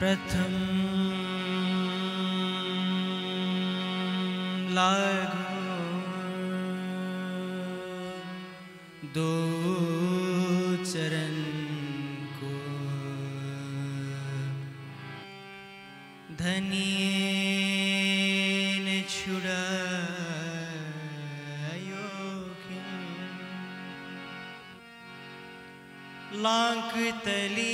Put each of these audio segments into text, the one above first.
प्रथम लाग दो चरण को धनियन छुड़ायो लांक तली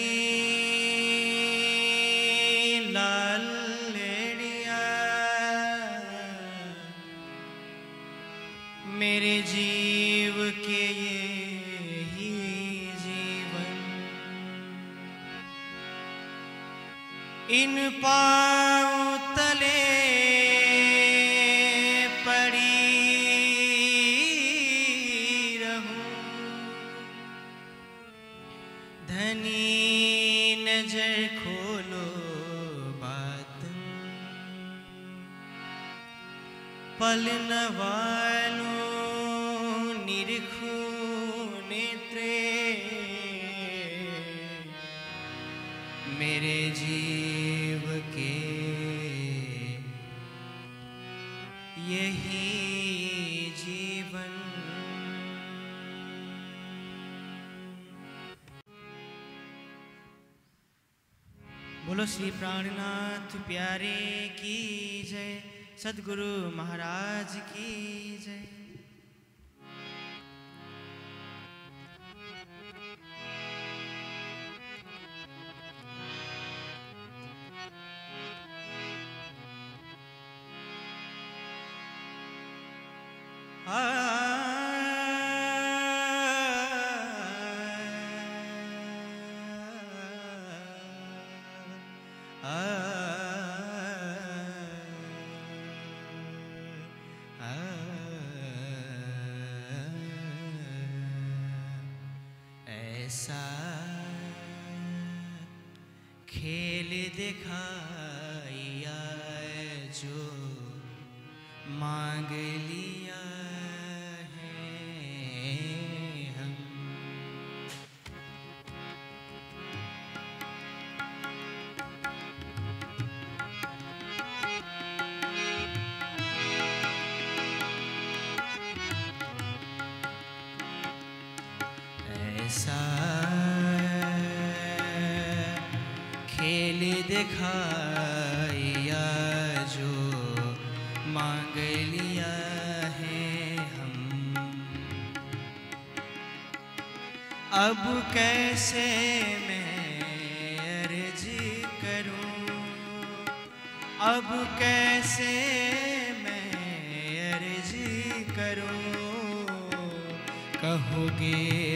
श्री प्राणनाथ प्यारे की जय। सदगुरु महाराज की जय। ऐसा खेल दिखाया जो मांग लिया जो मांग लिया है हम। अब कैसे मैं अर्ज़ करूँ? अब कैसे मैं अर्ज़ करूँ? कहोगे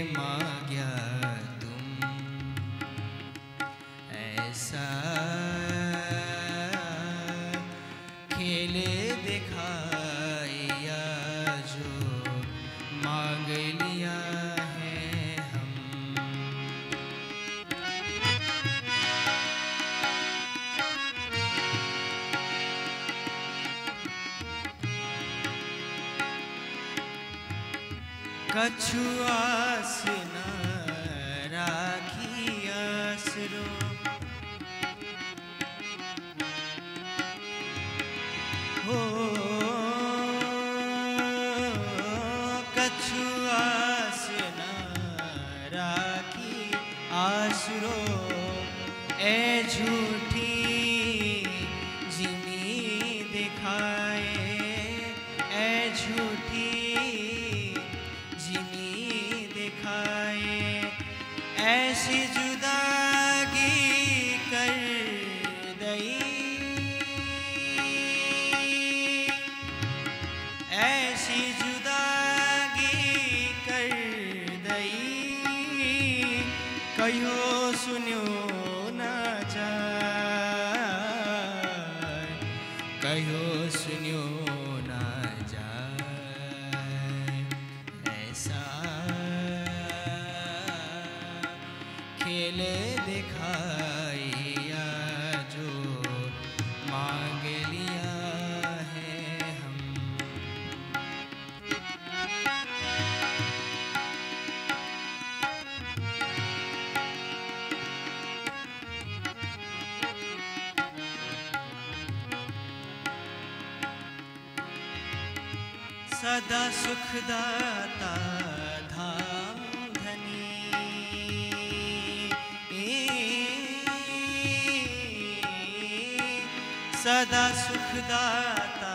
सदा सुखदाता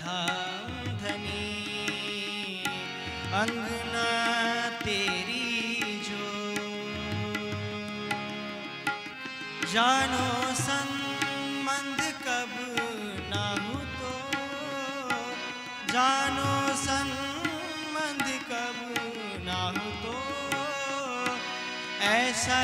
धाम धनी अंगना तेरी जो। जानो संबंध कब ना हो तो। जानो संबंध कब ना हो तो। ऐसा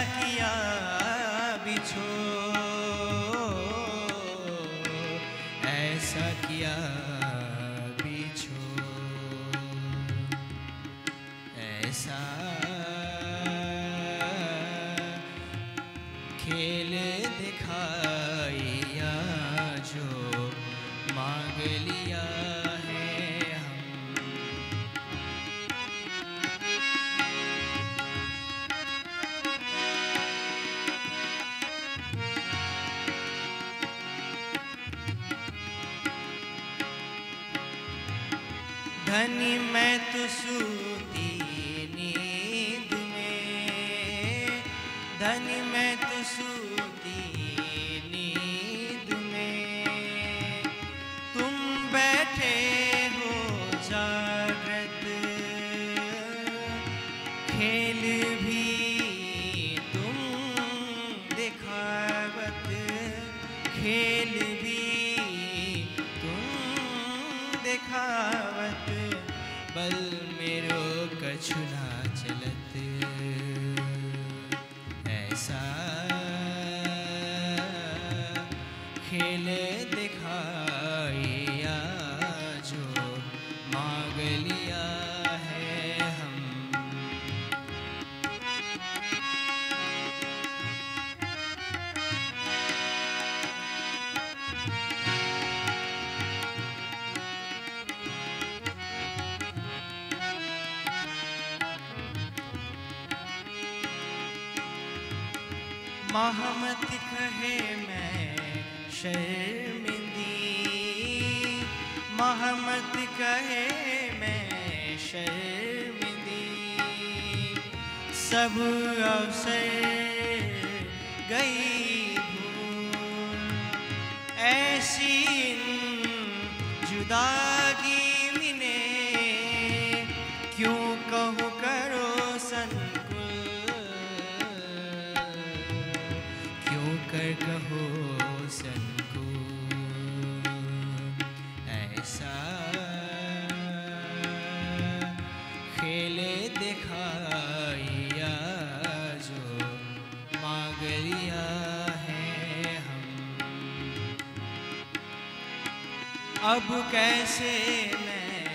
अब कैसे मैं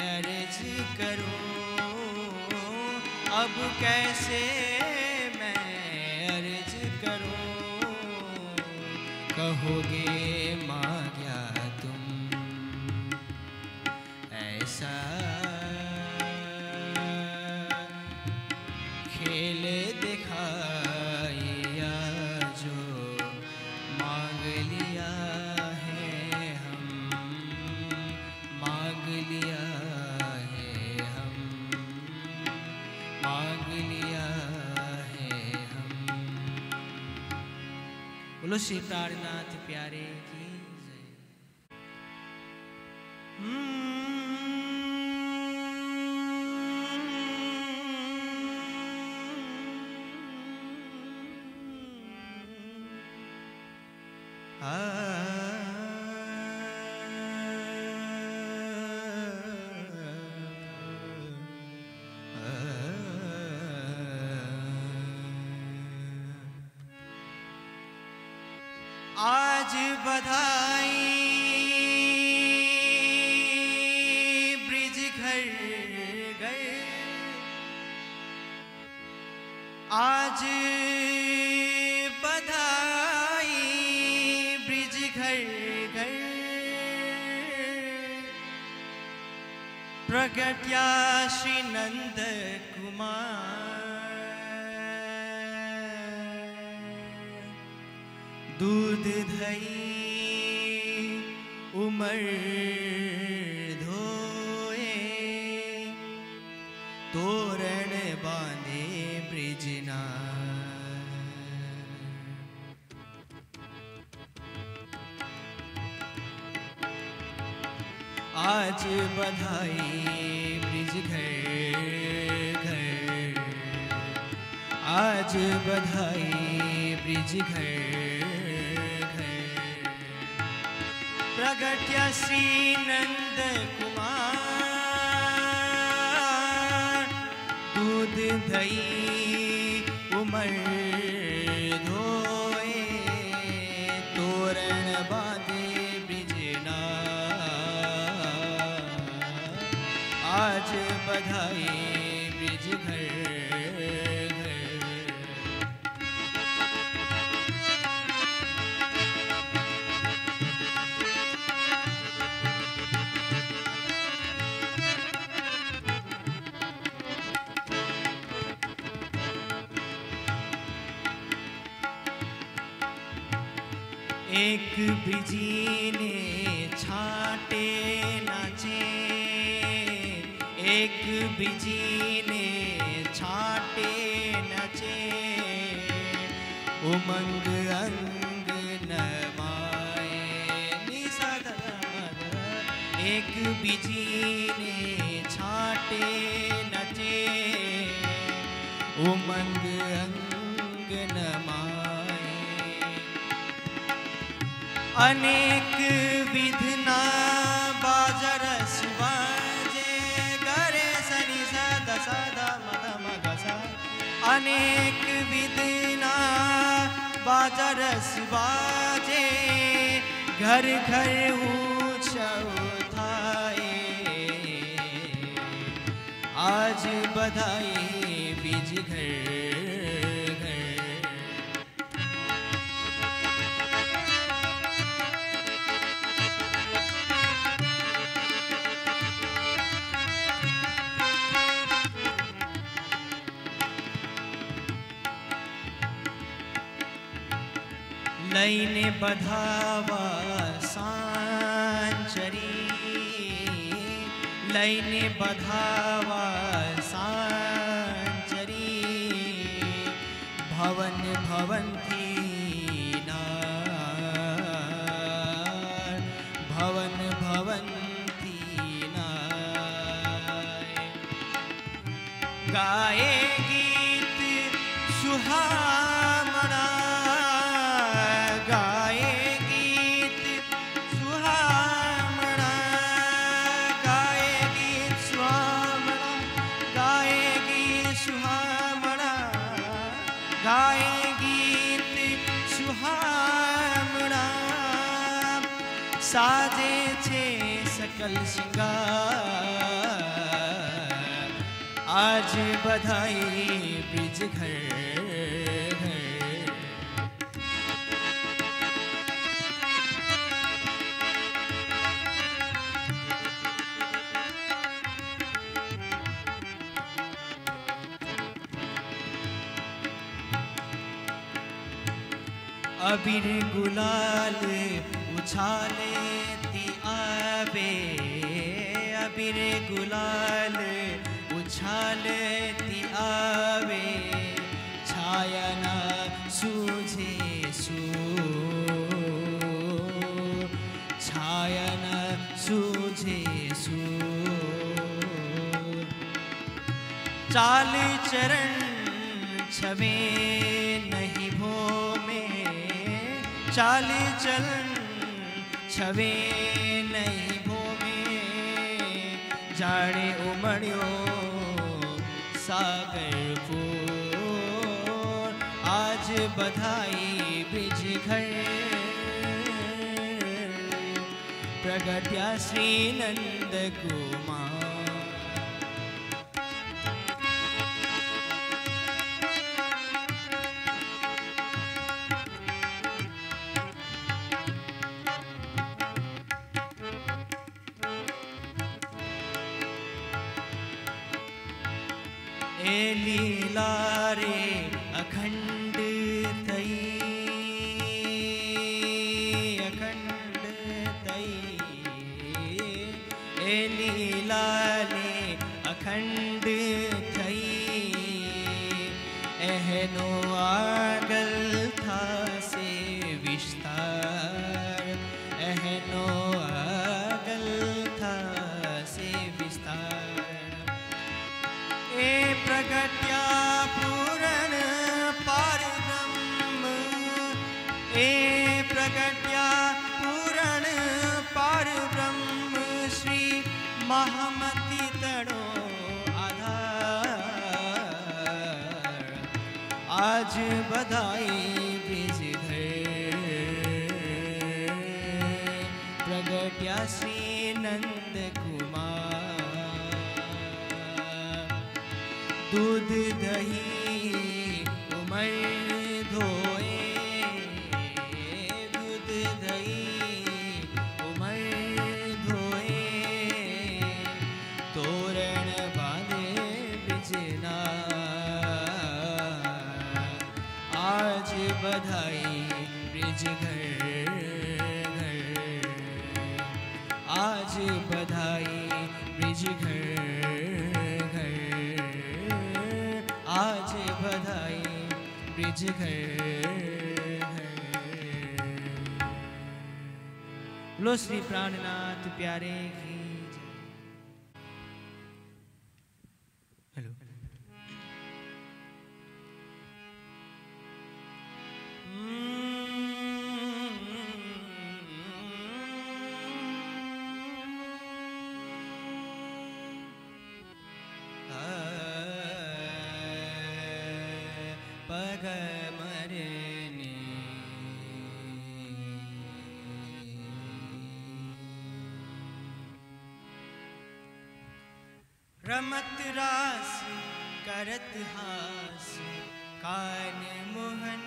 अर्ज़ करूँ? अब कैसे मैं अर्ज़ करूँ? कहोगे তুলসী एक बिज़ी ने छाटे नाचे एक बिज़ी ने छाटे नाचे उमंग अंग नमाए। एक बिज़ी ने छाटे नचे उमंग अनेक विधना बाजर सुबाजे, गरे सनि सद सद मद मग सा। अनेक विधना बाजर सुबाजे, घर घर ऊंचौ आज बधाई बीज घर नैने बधावा सांचरी लैने बधावा आई आज बधाई बीज घर अबीर गुलाल उछाले ती आबे अबीर गुलाल उछाले ती आवे, छाया ना सूझे सू छाया ना सूझे सू चाल चरण छवे नहीं भो में, चाल चरण छवे नहीं जाने उमड़ियो सागर फूल। आज बधाई ब्रिज घर। प्रगत्या श्री रमत रास, करत हास। कान मोहन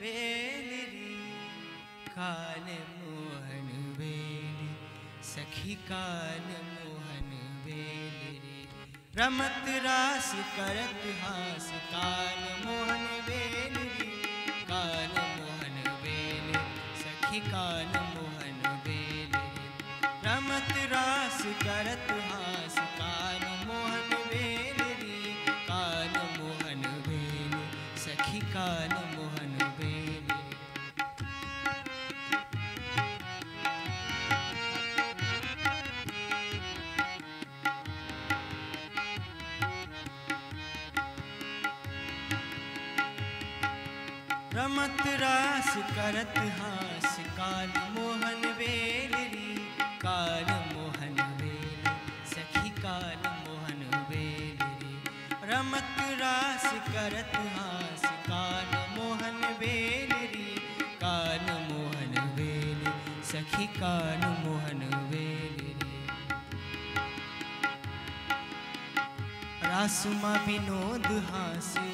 वेलरी कान मोहन वेली सखी कान मोहन वेलरी रमत रास, करत हास, कान मोहन रमत रास करत हास कान मोहन वेलरी कान मोहन वेल, सखी कान मोहन वेलरी रमत रास करत हास कान मोहन वेलरी कान मोहन वेल, सखी कान मोहन वेलरी रासुमा विनोद हासे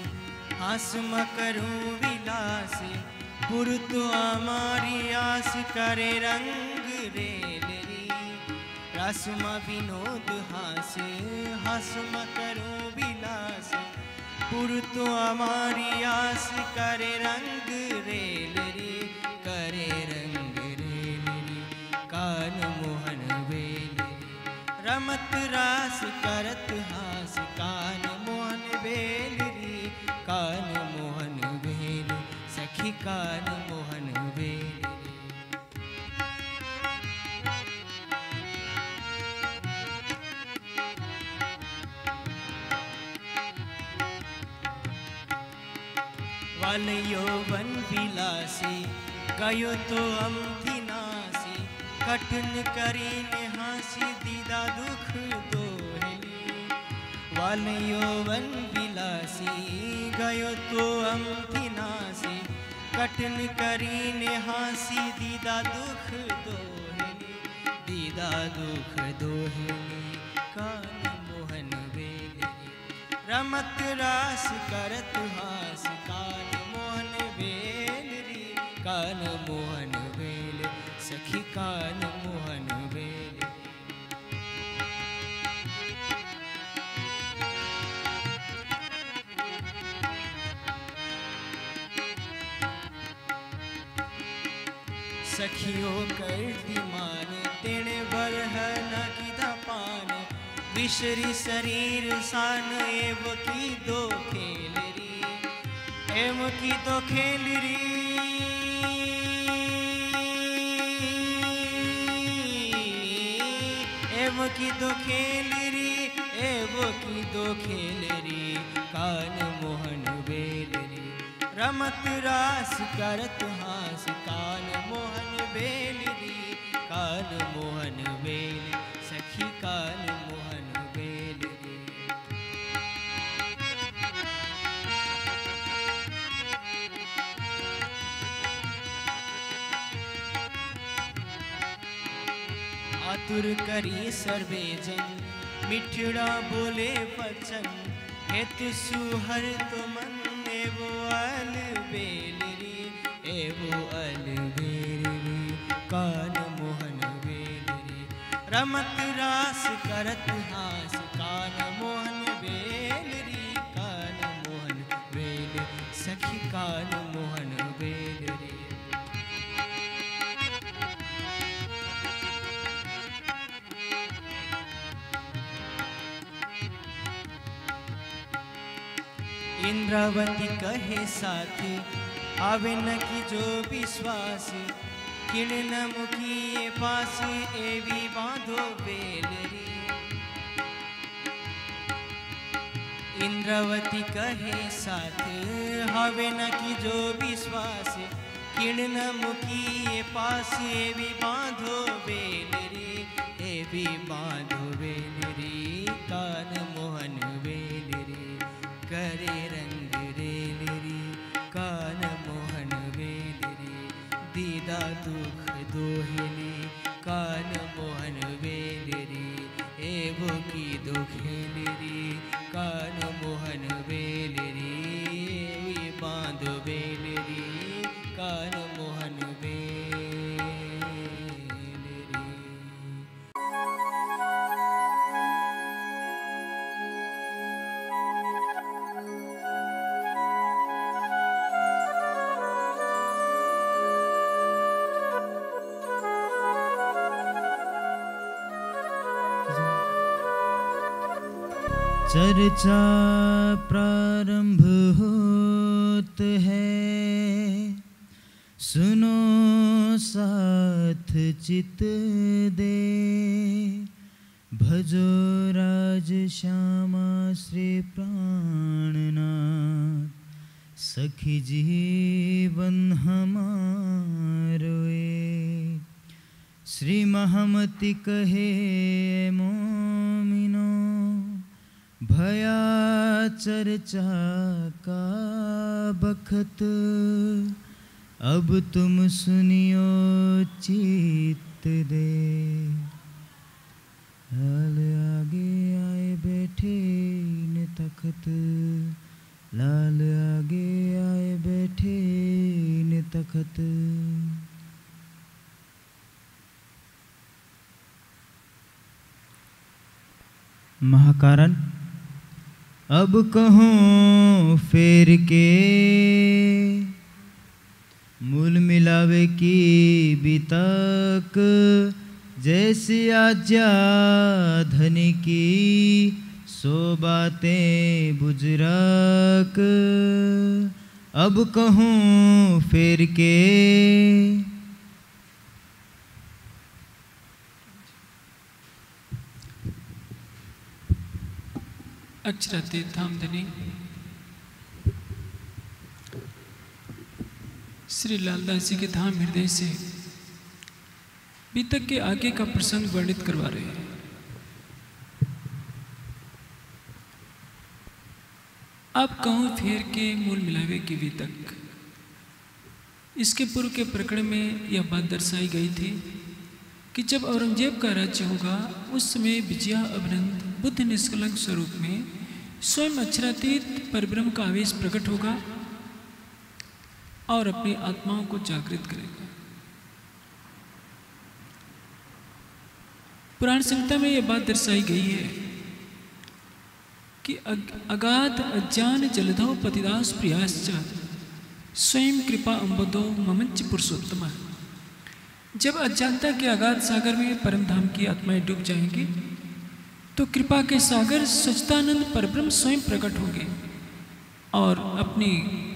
हासुमा करूँ विलास पुरत हमारी आस करे रंग रेलरी। रासुमा विनोद हास हासुमा करूँ विलास पुरत हमारी आस करे रंग रेलरी, करे रंग रेलरी, कान मोहन वेलरी। रमत रास करत हास वेलरी कान मोहन बेल, सखी कान मोहन बेल। वाल यौवन विलासी गयो तो हम अमथिनासी कठिन करी ने निहासी दीदा दुख दो काल यौवन विलासी, गयो तो हम थिनासी कटन करी ने हाँसी दीदा दुख दोहनी दीदा दुख दोहनी कान मोहन बेदनी रमत रास करत हास कान मोहन बेदरी कान मोहन ईश्वरी शरीर सान एव की दो खेल री एम की दो खेल री एव की दो खेल री एव की दो खेल री कान मोहन बेल री रमत रास करत हास, कान मोहन बेल री कान मोहन आतुर करी सर्वे जन। मिठड़ा बोले वचन, हेत सुहर तुम एवो अल बेलरी, एवो अल बेलरी, कान मोहन बेलरी। रमत रास करत इंद्रावती कहे साथ, आवे न की जो विश्वास किण न मुखिए पास एवी बांधो बेलरी। इंद्रावती कहे साथ हवे न की जो विश्वास किण न मुखिए पास एवी बांधो बेलरी, एवी बांधो बेलरी। चर्चा प्रारंभ होत है। सुनो साथ चित दे। भजो राज श्यामा श्री प्राणनाथ। सखी जीवन हमारोए। श्री महमति कहे मोमिनो भया चर्चा का बखत। अब तुम सुनियो चित दे। लाल आगे आए बैठे न तखत। लाल आगे आए बैठे न तखत। महाकारण अब कहूँ फेर के मूल मिलावे की बितक जैसी आज्ञा धनी की, सो बातें बुजरक अब कहूँ फेर के अक्षरातीत धामधनी। श्री लालदास जी के धाम हृदय से बीतक के आगे का प्रसंग वर्णित करवा रहे हैं। अब कहूँ फेर के मूल मिलावे की बीतक इसके पूर्व के प्रकरण में यह बात दर्शाई गई थी कि जब औरंगज़ेब का राज्य होगा, उस समय विजया अभिनंद बुद्ध निष्कलंक स्वरूप में स्वयं अक्षरातीत परब्रह्म का आवेश प्रकट होगा और अपनी आत्माओं को जागृत करेगा। पुराण संहिता में यह बात दर्शाई गई है कि अग- अगाध अज्ञान जलधो पतिदास प्रियाश्च, स्वयं कृपा अम्बदो ममंच पुरुषोत्तम। जब अज्ञानता के अगाध सागर में परम धाम की आत्माएँ डूब जाएँगी तो कृपा के सागर सच्चिदानंद परब्रह्म स्वयं प्रकट होंगे और अपनी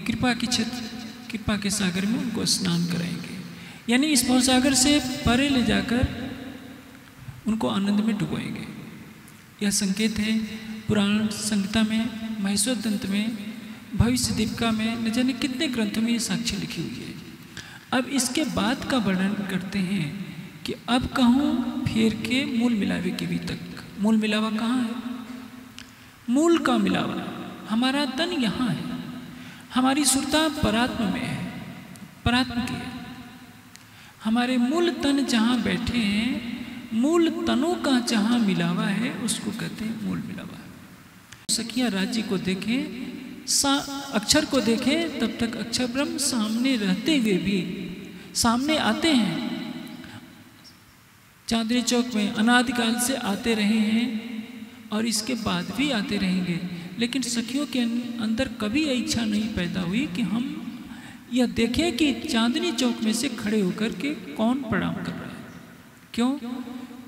कृपा की छत, कृपा के सागर में उनको स्नान कराएँगे। यानी इस भवसागर से परे ले जाकर उनको आनंद में डुबोएँगे। यह संकेत है पुराण संहिता में, महेश्वर दंत में, भविष्य दीपिका में, न जाने कितने ग्रंथों में ये साक्ष्य लिखी हुई है। अब इसके बाद का वर्णन करते हैं कि अब कहूँ, फेर के मूल मिलावे के भी तक मूल मिलावा कहाँ है? मूल का मिलावा, हमारा तन यहाँ है। हमारी सुरता परात्म में है, परात्म की है। हमारे मूल तन जहाँ बैठे हैं, मूल तनों का जहाँ मिलावा है, उसको कहते हैं मूल मिलावा। सखिया, राज्य को देखें, सा, अक्षर को देखें, तब तक अक्षर ब्रह्म सामने रहते हुए भी, सामने आते हैं। चांदनी चौक में अनादिकाल से आते रहे हैं और इसके बाद भी आते रहेंगे। लेकिन सखियों के अंदर कभी इच्छा नहीं पैदा हुई कि हम यह देखें कि चांदनी चौक में से खड़े होकर के कौन प्रणाम कर रहा है। क्यों?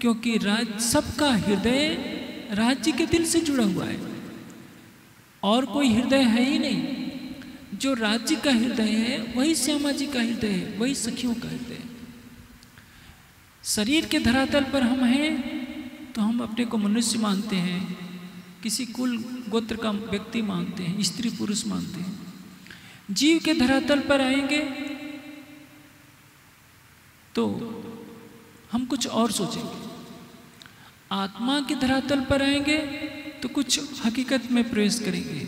क्योंकि राज, सबका हृदय राज्य के दिल से जुड़ा हुआ है। और कोई हृदय है ही नहीं। जो राज्य का हृदय है, वही श्यामा जी का हृदय है, वही सखियों का हृदय शरीर के धरातल पर हम हैं तो हम अपने को मनुष्य मानते हैं। किसी कुल गोत्र का व्यक्ति मानते हैं, स्त्री पुरुष मानते हैं। जीव के धरातल पर आएँगे तो हम कुछ और सोचेंगे। आत्मा के धरातल पर आएँगे तो कुछ हकीकत में प्रवेश करेंगे।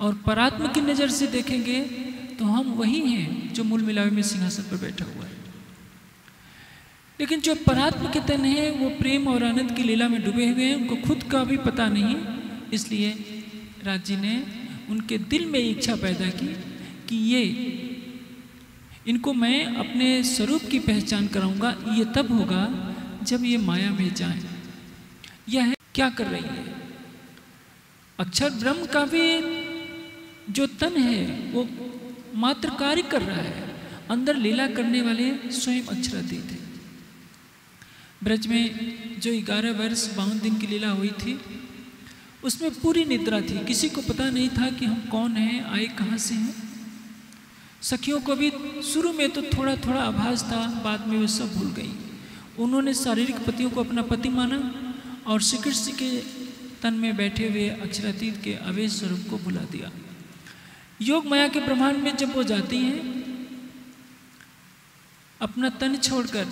और परात्म की नज़र से देखेंगे तो हम वही हैं जो मूल मिलावे में सिंहासन पर बैठा हुआ है। लेकिन जो परात्म के तन है, वो प्रेम और आनंद की लीला में डूबे हुए हैं, उनको खुद का भी पता नहीं। इसलिए राज जी ने उनके दिल में इच्छा पैदा की कि ये, इनको मैं अपने स्वरूप की पहचान कराऊँगा, ये तब होगा जब ये माया में जाए। यह क्या कर रही है? अक्षर ब्रह्म का भी जो तन है, वो मात्र कार्य कर रहा है। अंदर लीला करने वाले स्वयं अक्षरातीत है। ब्रज में जो ग्यारह वर्ष बावन दिन की लीला हुई थी, उसमें पूरी निद्रा थी। किसी को पता नहीं था कि हम कौन हैं, आए कहाँ से हैं। सखियों को भी शुरू में तो थोड़ा थोड़ा आभास था, बाद में वो सब भूल गई। उन्होंने शारीरिक पतियों को अपना पति माना और श्री कृष्ण के तन में बैठे हुए अक्षरातीत के अवेश स्वरूप को भुला दिया। योग माया के ब्रह्मांड में जब वो जाती हैं, अपना तन छोड़कर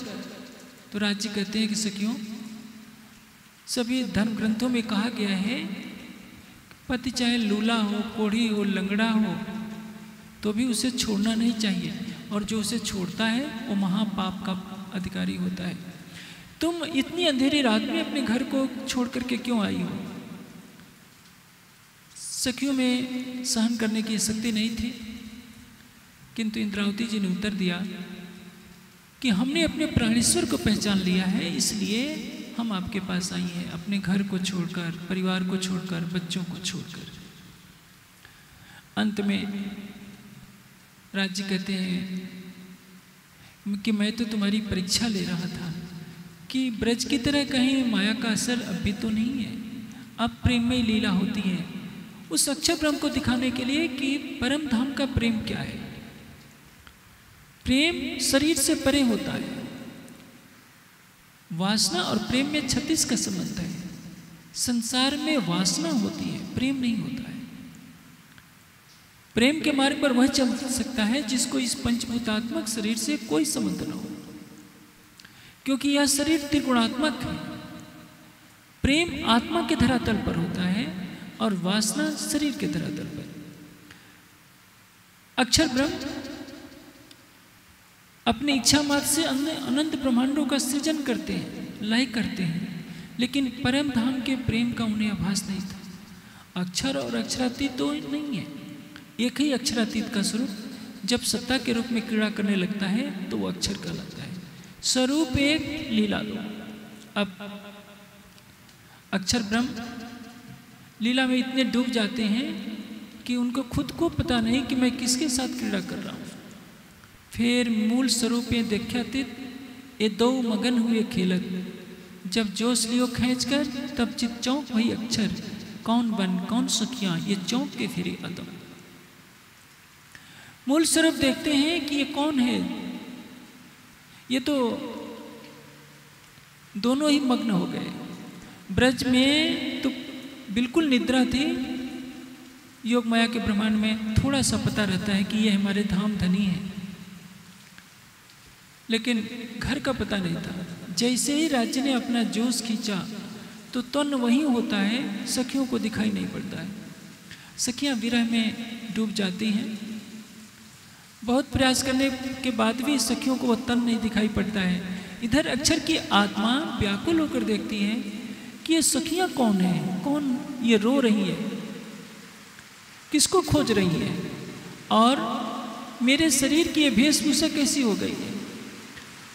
तो राज्य कहते हैं कि सखियों, सभी धर्म ग्रंथों में कहा गया है, पति चाहे लूला हो, कोढ़ी हो, लंगड़ा हो तो भी उसे छोड़ना नहीं चाहिए। और जो उसे छोड़ता है, वो महापाप का अधिकारी होता है। तुम इतनी अंधेरी रात में अपने घर को छोड़ करके क्यों आई हो? सखियों में सहन करने की शक्ति नहीं थी। किंतु इंद्रावती जी ने उत्तर दिया कि हमने अपने प्राणेश्वर को पहचान लिया है, इसलिए हम आपके पास आई हैं, अपने घर को छोड़कर, परिवार को छोड़कर, बच्चों को छोड़कर। अंत में राज्य कहते हैं कि मैं तो तुम्हारी परीक्षा ले रहा था कि ब्रज की तरह कहीं माया का असर अभी तो नहीं है। अब प्रेम में लीला होती है। उस अक्षर ब्रह्म को दिखाने के लिए कि परम धाम का प्रेम क्या है? प्रेम शरीर से परे होता है। वासना और प्रेम में छत्तीस का संबंध है। संसार में वासना होती है, प्रेम नहीं होता है। प्रेम के मार्ग पर वह चल सकता है जिसको इस पंचभूतात्मक शरीर से कोई संबंध न हो। क्योंकि यह शरीर त्रिगुणात्मक है। प्रेम आत्मा के धरातल पर होता है और वासना शरीर के धरातल पर। अक्षर ब्रह्म अपनी इच्छा मात्र से अनंत ब्रह्मांडों का सृजन करते हैं, लय करते हैं। लेकिन परम धाम के प्रेम का उन्हें आभास नहीं था। अक्षर और अक्षरातीत तो नहीं है। एक ही अक्षरातीत का स्वरूप, जब सत्ता के रूप में क्रीड़ा करने लगता है तो वो अक्षर कहलाता है। स्वरूप एक लीला दो। अब अक्षर ब्रह्म लीला में इतने डूब जाते हैं कि उनको खुद को पता नहीं कि मैं किसके साथ क्रीड़ा कर रहा हूँ। फिर मूल स्वरूपे देख्यातीत ये दो मगन हुए खेलत जब जोश लियो खींच कर तब चित चौंक वही अक्षर। कौन बन, कौन सुखिया, ये चौंक के फिरे अदम मूल स्वरूप देखते हैं कि ये कौन है। ये तो दोनों ही मग्न हो गए। ब्रज में तो बिल्कुल निद्रा थी। योग माया के ब्रह्मांड में थोड़ा सा पता रहता है कि ये हमारे धाम धनी है। लेकिन घर का पता नहीं था। जैसे ही राज्य ने अपना जोश खींचा तो तन वही होता है, सखियों को दिखाई नहीं पड़ता है। सखियाँ विरह में डूब जाती हैं। बहुत प्रयास करने के बाद भी सखियों को वह तन नहीं दिखाई पड़ता है। इधर अक्षर की आत्मा व्याकुल होकर देखती है कि ये सखियाँ कौन है? कौन ये रो रही है? किसको खोज रही है? और मेरे शरीर की ये वेशभूषा कैसी हो गई है?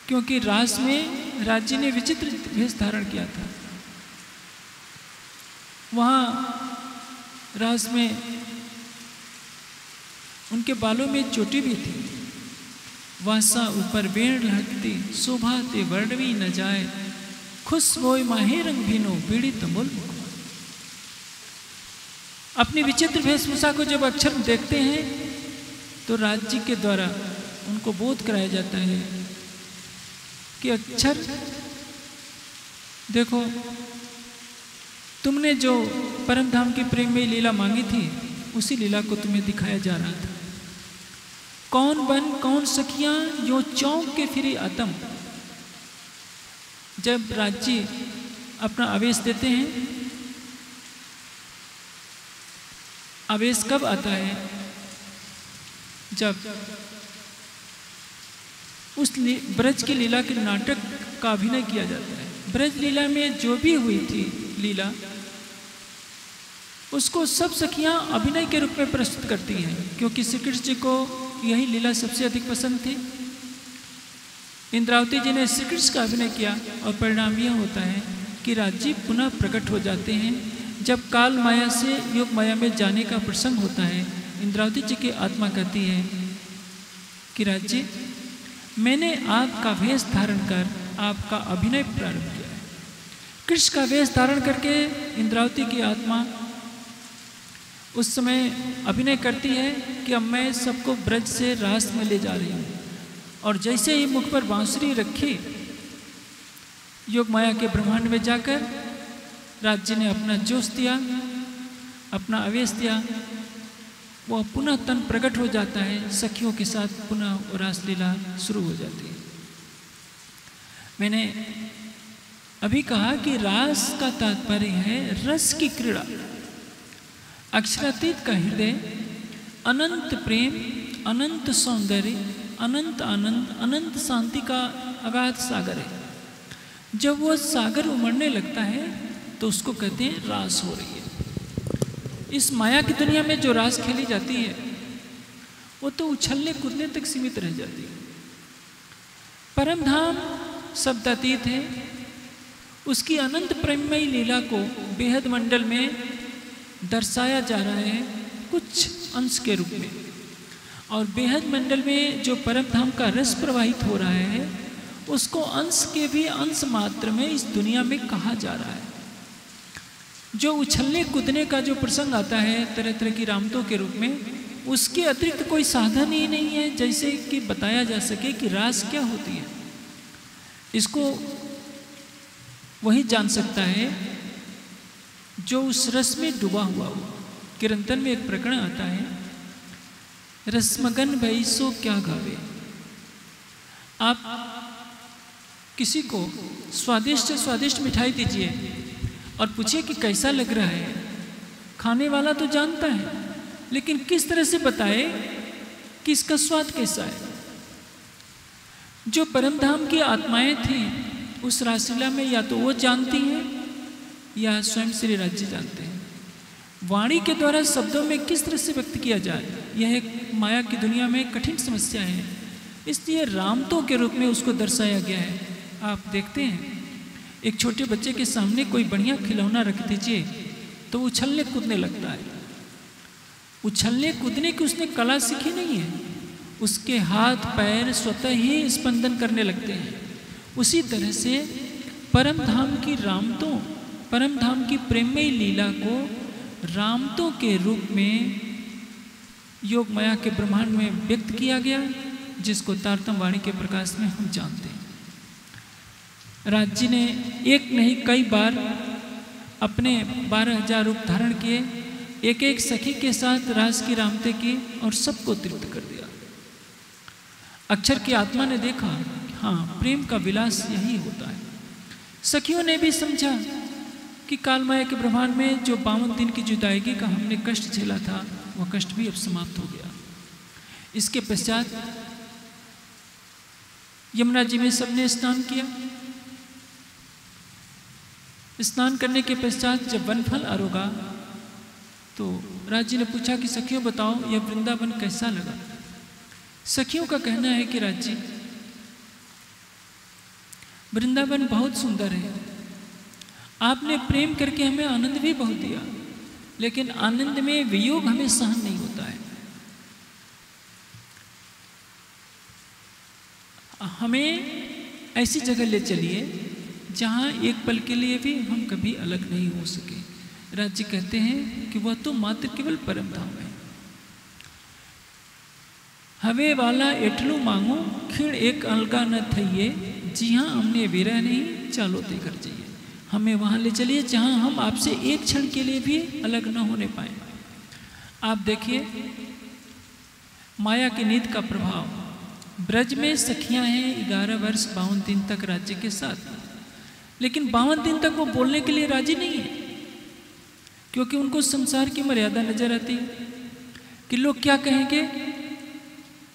क्योंकि रास में राज्य ने विचित्र वेश धारण किया था। वहाँ रास में उनके बालों में चोटी भी थी। वासा ऊपर बेण लहकती, शोभा ते वर्णवी न जाए, खुश मोय माहे रंग भीनो, पीड़ित मूल अपनी विचित्र वेशभूषा को जब अक्षर देखते हैं तो राज्य के द्वारा उनको बोध कराया जाता है कि अक्षर? देखो, तुमने जो परम धाम की प्रेम में लीला मांगी थी, उसी लीला को तुम्हें दिखाया जा रहा था। कौन बन, कौन सखियाँ जो चौंक के फिरी आतम। जब राज्य अपना आवेश देते हैं, आवेश कब आता है? जब उस ब्रज की लीला के नाटक का अभिनय किया जाता है। ब्रज लीला में जो भी हुई थी लीला, उसको सब सखियाँ अभिनय के रूप में प्रस्तुत करती हैं, क्योंकि श्री कृष्ण जी को यही लीला सबसे अधिक पसंद थी। इंद्रावती जी ने श्री कृष्ण का अभिनय किया और परिणाम यह होता है कि राजीव पुनः प्रकट हो जाते हैं। जब काल माया से योग माया में जाने का प्रसंग होता है, इंद्रावती जी की आत्मा कहती है कि राज्य मैंने आपका वेश धारण कर आपका अभिनय प्रारंभ किया। है कृष्ण का वेश धारण करके इंद्रावती की आत्मा उस समय अभिनय करती है कि अब मैं सबको ब्रज से रास में ले जा रही हूँ। और जैसे ही मुख पर बांसुरी रखी योग माया के ब्रह्मांड में जाकर राज्य ने अपना जोश दिया, अपना आवेश दिया वह पुनः तन प्रकट हो जाता है, सखियों के साथ पुनः रासलीला शुरू हो जाती है। मैंने अभी कहा कि रास का तात्पर्य है रस की क्रीड़ा। अक्षरातीत का हृदय, अनंत प्रेम, अनंत सौंदर्य, अनंत आनंद, अनंत शांति का अगाध सागर है। जब वह सागर उमड़ने लगता है तो उसको कहते हैं रास हो रही है। इस माया की दुनिया में जो रास खेली जाती है, वो तो उछलने कूदने तक सीमित रह जाती है। परम धाम शब्दातीत है, उसकी अनंत प्रेमयी लीला को बेहद मंडल में दर्शाया जा रहा है कुछ अंश के रूप में। और बेहद मंडल में जो परम धाम का रस प्रवाहित हो रहा है, उसको अंश के भी अंश मात्र में इस दुनिया में कहा जा रहा है। जो उछलने, कूदने का जो प्रसंग आता है तरह तरह की रामतों के रूप में, उसके अतिरिक्त कोई साधन ही नहीं है, जैसे कि बताया जा सके कि रास क्या होती है। इसको वही जान सकता है, जो उस रस में डूबा हुआ हो। किरंतन में एक प्रकरण आता है, रसमगन भई सो क्या गावे? आप किसी को स्वादिष्ट स्वादिष्ट मिठाई दीजिए। और पूछिए कि कैसा लग रहा है? खाने वाला तो जानता है, लेकिन किस तरह से बताए कि इसका स्वाद कैसा है? जो परमधाम की आत्माएँ थी, उस रासलीला में या तो वो जानती हैं, या स्वयं श्री राज्य जानते हैं। वाणी के द्वारा शब्दों में किस तरह से व्यक्त किया जाए? यह एक माया की दुनिया में कठिन समस्या है, इसलिए रामतों के रूप में उसको दर्शाया गया है। आप देखते हैं। एक छोटे बच्चे के सामने कोई बढ़िया खिलौना रख दीजिए तो उछलने कूदने लगता है। उछलने कूदने की उसने कला सीखी नहीं है। उसके हाथ, पैर स्वतः ही स्पंदन करने लगते हैं। उसी तरह से परम धाम की रामतों परम धाम की प्रेमयी लीला को रामतों के रूप में योग माया के ब्रह्मांड में व्यक्त किया गया, जिसको तारतम वाणी के प्रकाश में हम जानते हैं। राज जी ने एक नहीं, कई बार अपने बारह हज़ार रूप धारण किए एक एक सखी के साथ रास की रामते की और सबको तृप्त कर दिया। अक्षर की आत्मा ने देखा हाँ प्रेम का विलास यही होता है। सखियों ने भी समझा कि कालमाया के ब्रह्मांड में जो बावन दिन की जुदाएगी का हमने कष्ट झेला था, वह कष्ट भी अब समाप्त हो गया। इसके पश्चात यमुना जी में सबने स्नान किया। स्नान करने के पश्चात जब वनफल आरोगा तो राज जी ने पूछा कि, सखियों, बताओ, यह वृंदावन कैसा लगा? सखियों का कहना है कि राज जी वृंदावन बहुत सुंदर है। आपने प्रेम करके हमें आनंद भी बहुत दिया, लेकिन आनंद में वियोग हमें सहन नहीं होता है। हमें ऐसी जगह ले चलिए जहाँ एक पल के लिए भी हम कभी अलग नहीं हो सके। राज्य कहते हैं कि वह तो मात्र केवल परम धाम है। हवे वाला एटलू मांगो खीण एक अलगा न थइए, जी हाँ हमने विरह नहीं, चालो देकर जाइए। हमें वहाँ ले चलिए, जहाँ हम आपसे एक क्षण के लिए भी अलग न होने पाए। आप देखिए, माया की नीति का प्रभाव। ब्रज में सखियाँ हैं, ग्यारह वर्ष, बावन दिन तक राज्य के साथ। लेकिन बावन दिन तक वो बोलने के लिए राज़ी नहीं है। क्योंकि उनको संसार की मर्यादा नज़र आती। है कि लोग क्या कहेंगे?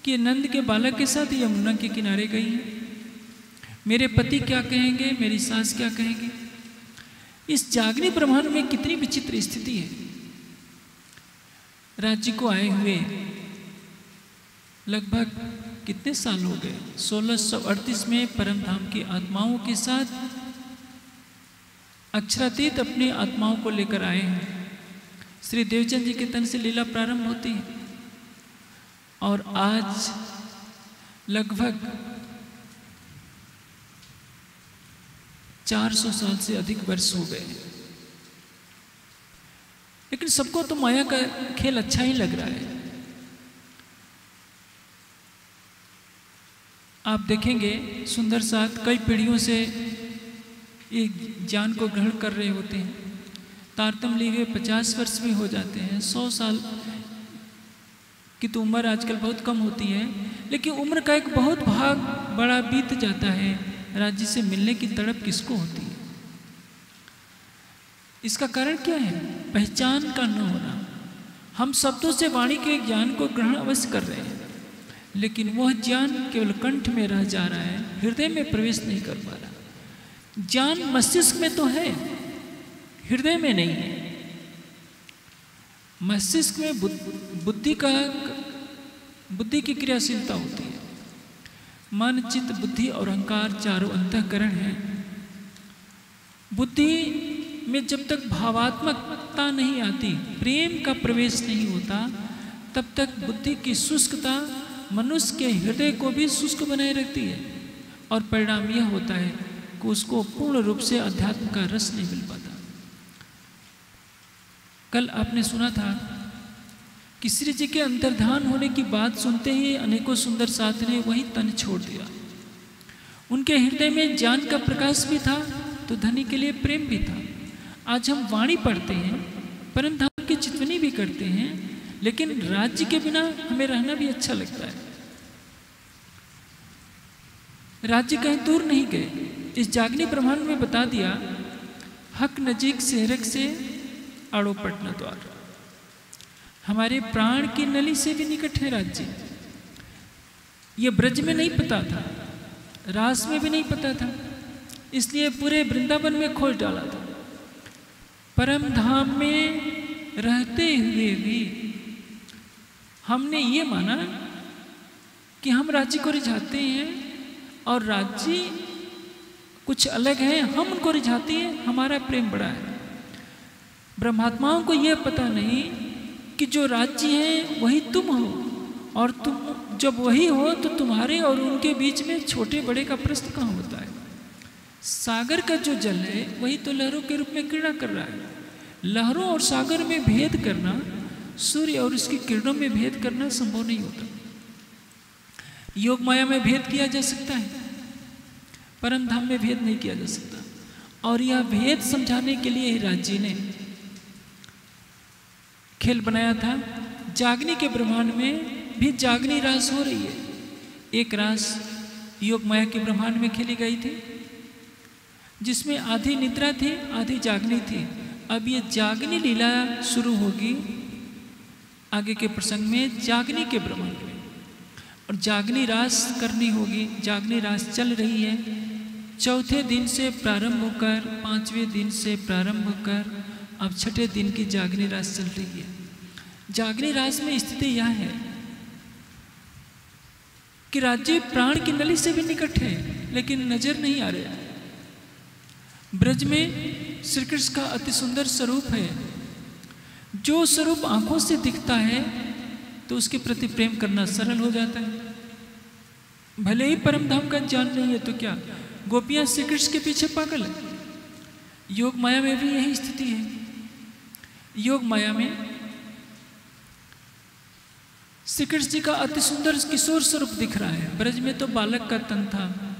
कि नंद के बालक के साथ यमुना के किनारे गई। है मेरे पति क्या कहेंगे? मेरी सास क्या कहेंगे? इस जागनी ब्रह्मांड में कितनी विचित्र स्थिति है। राज्य को आए हुए लगभग कितने साल हो गए? 1638 में परमधाम की आत्माओं के साथ अक्षरातीत अपनी आत्माओं को लेकर आए हैं। श्री देवचंद जी के तन से लीला प्रारंभ होती है। और आज लगभग 400 साल से अधिक वर्ष हो गए लेकिन सबको तो माया का खेल अच्छा ही लग रहा है। आप देखेंगे सुंदर साथ कई पीढ़ियों से एक ज्ञान को ग्रहण कर रहे होते हैं। तारतम लिए हुए पचास वर्ष भी हो जाते हैं। सौ साल की तो उम्र आजकल बहुत कम होती है, लेकिन उम्र का एक बहुत भाग बड़ा बीत जाता है। राज्य से मिलने की तड़प किसको होती है? इसका कारण क्या है? पहचान का न होना। हम शब्दों से वाणी के ज्ञान को ग्रहण अवश्य कर रहे हैं, लेकिन वह ज्ञान केवल कंठ में रह जा रहा है, हृदय में प्रवेश नहीं कर पा रहा। ज्ञान मस्तिष्क में तो है, हृदय में नहीं है। मस्तिष्क में बुद्धि का, बुद्धि की क्रियाशीलता होती है। मन, चित्त, बुद्धि और अहंकार चारों अंतकरण है। बुद्धि में जब तक भावात्मकता नहीं आती, प्रेम का प्रवेश नहीं होता, तब तक बुद्धि की शुष्कता मनुष्य के हृदय को भी शुष्क बनाए रखती है और परिणाम यह होता है उसको पूर्ण रूप से अध्यात्म का रस नहीं मिल पाता। कल आपने सुना था कि श्री जी के अंतर्धान होने की बात सुनते ही अनेकों सुंदर साथ ने वही तन छोड़ दिया। उनके हृदय में ज्ञान का प्रकाश भी था तो धनी के लिए प्रेम भी था। आज हम वाणी पढ़ते हैं परम धाम की चितवनी भी करते हैं, लेकिन राज्य के बिना हमें रहना भी अच्छा लगता है। राज्य कहीं दूर नहीं गए। इस जागनी ब्रह्मांड में बता दिया, हक नजीक सेहरक से आड़ो पटना द्वार। हमारे प्राण की नली से भी निकट है राज्य। ये ब्रज में नहीं पता था, रास में भी नहीं पता था, इसलिए पूरे वृंदावन में खोज डाला था। परम धाम में रहते हुए भी हमने ये माना कि हम राज्य को रिझाते हैं और राज्य कुछ अलग हैं, हम उनको रिझाते हैं, हमारा प्रेम बड़ा है। ब्रह्मात्माओं को यह पता नहीं कि जो राज्य हैं, वही तुम हो, और तुम जब वही हो तो तुम्हारे और उनके बीच में छोटे बड़े का प्रश्न कहाँ होता है? सागर का जो जल है, वही तो लहरों के रूप में क्रीड़ा कर रहा है। लहरों और सागर में भेद करना, सूर्य और उसकी किरणों में भेद करना संभव नहीं होता। योग माया में भेद किया जा सकता है। परम धाम में भेद नहीं किया जा सकता। और यह भेद समझाने के लिए ही राज्य ने खेल बनाया था। जागनी के ब्रह्मांड में भी जागनी रास हो रही है। एक रास योग माया के ब्रह्मांड में खेली गई थी, जिसमें आधी निद्रा थी, आधी जागनी थी। अब ये जागनी लीला शुरू होगी आगे के प्रसंग में जागनी के ब्रह्मांड में। और जागनी रास करनी होगी, जागनी रास चल रही है। चौथे दिन से प्रारंभ होकर, पाँचवें दिन से प्रारंभ होकर, अब छठे दिन की जागनी रास चल रही है। जागनी रास में स्थिति यह है कि राज्य प्राण की नली से भी निकट है, लेकिन नज़र नहीं आ रहा ब्रज में श्री कृष्ण का अति सुंदर स्वरूप है। जो स्वरूप आँखों से दिखता है तो उसके प्रति प्रेम करना सरल हो जाता है। भले ही परम धाम का ज्ञान नहीं है तो क्या? गोपियाँ श्री कृष्ण के पीछे पागल है। योग माया में भी यही स्थिति है। योग माया में श्री कृष्ण जी का अति सुंदर किशोर स्वरूप दिख रहा है। ब्रज में तो बालक का तन था।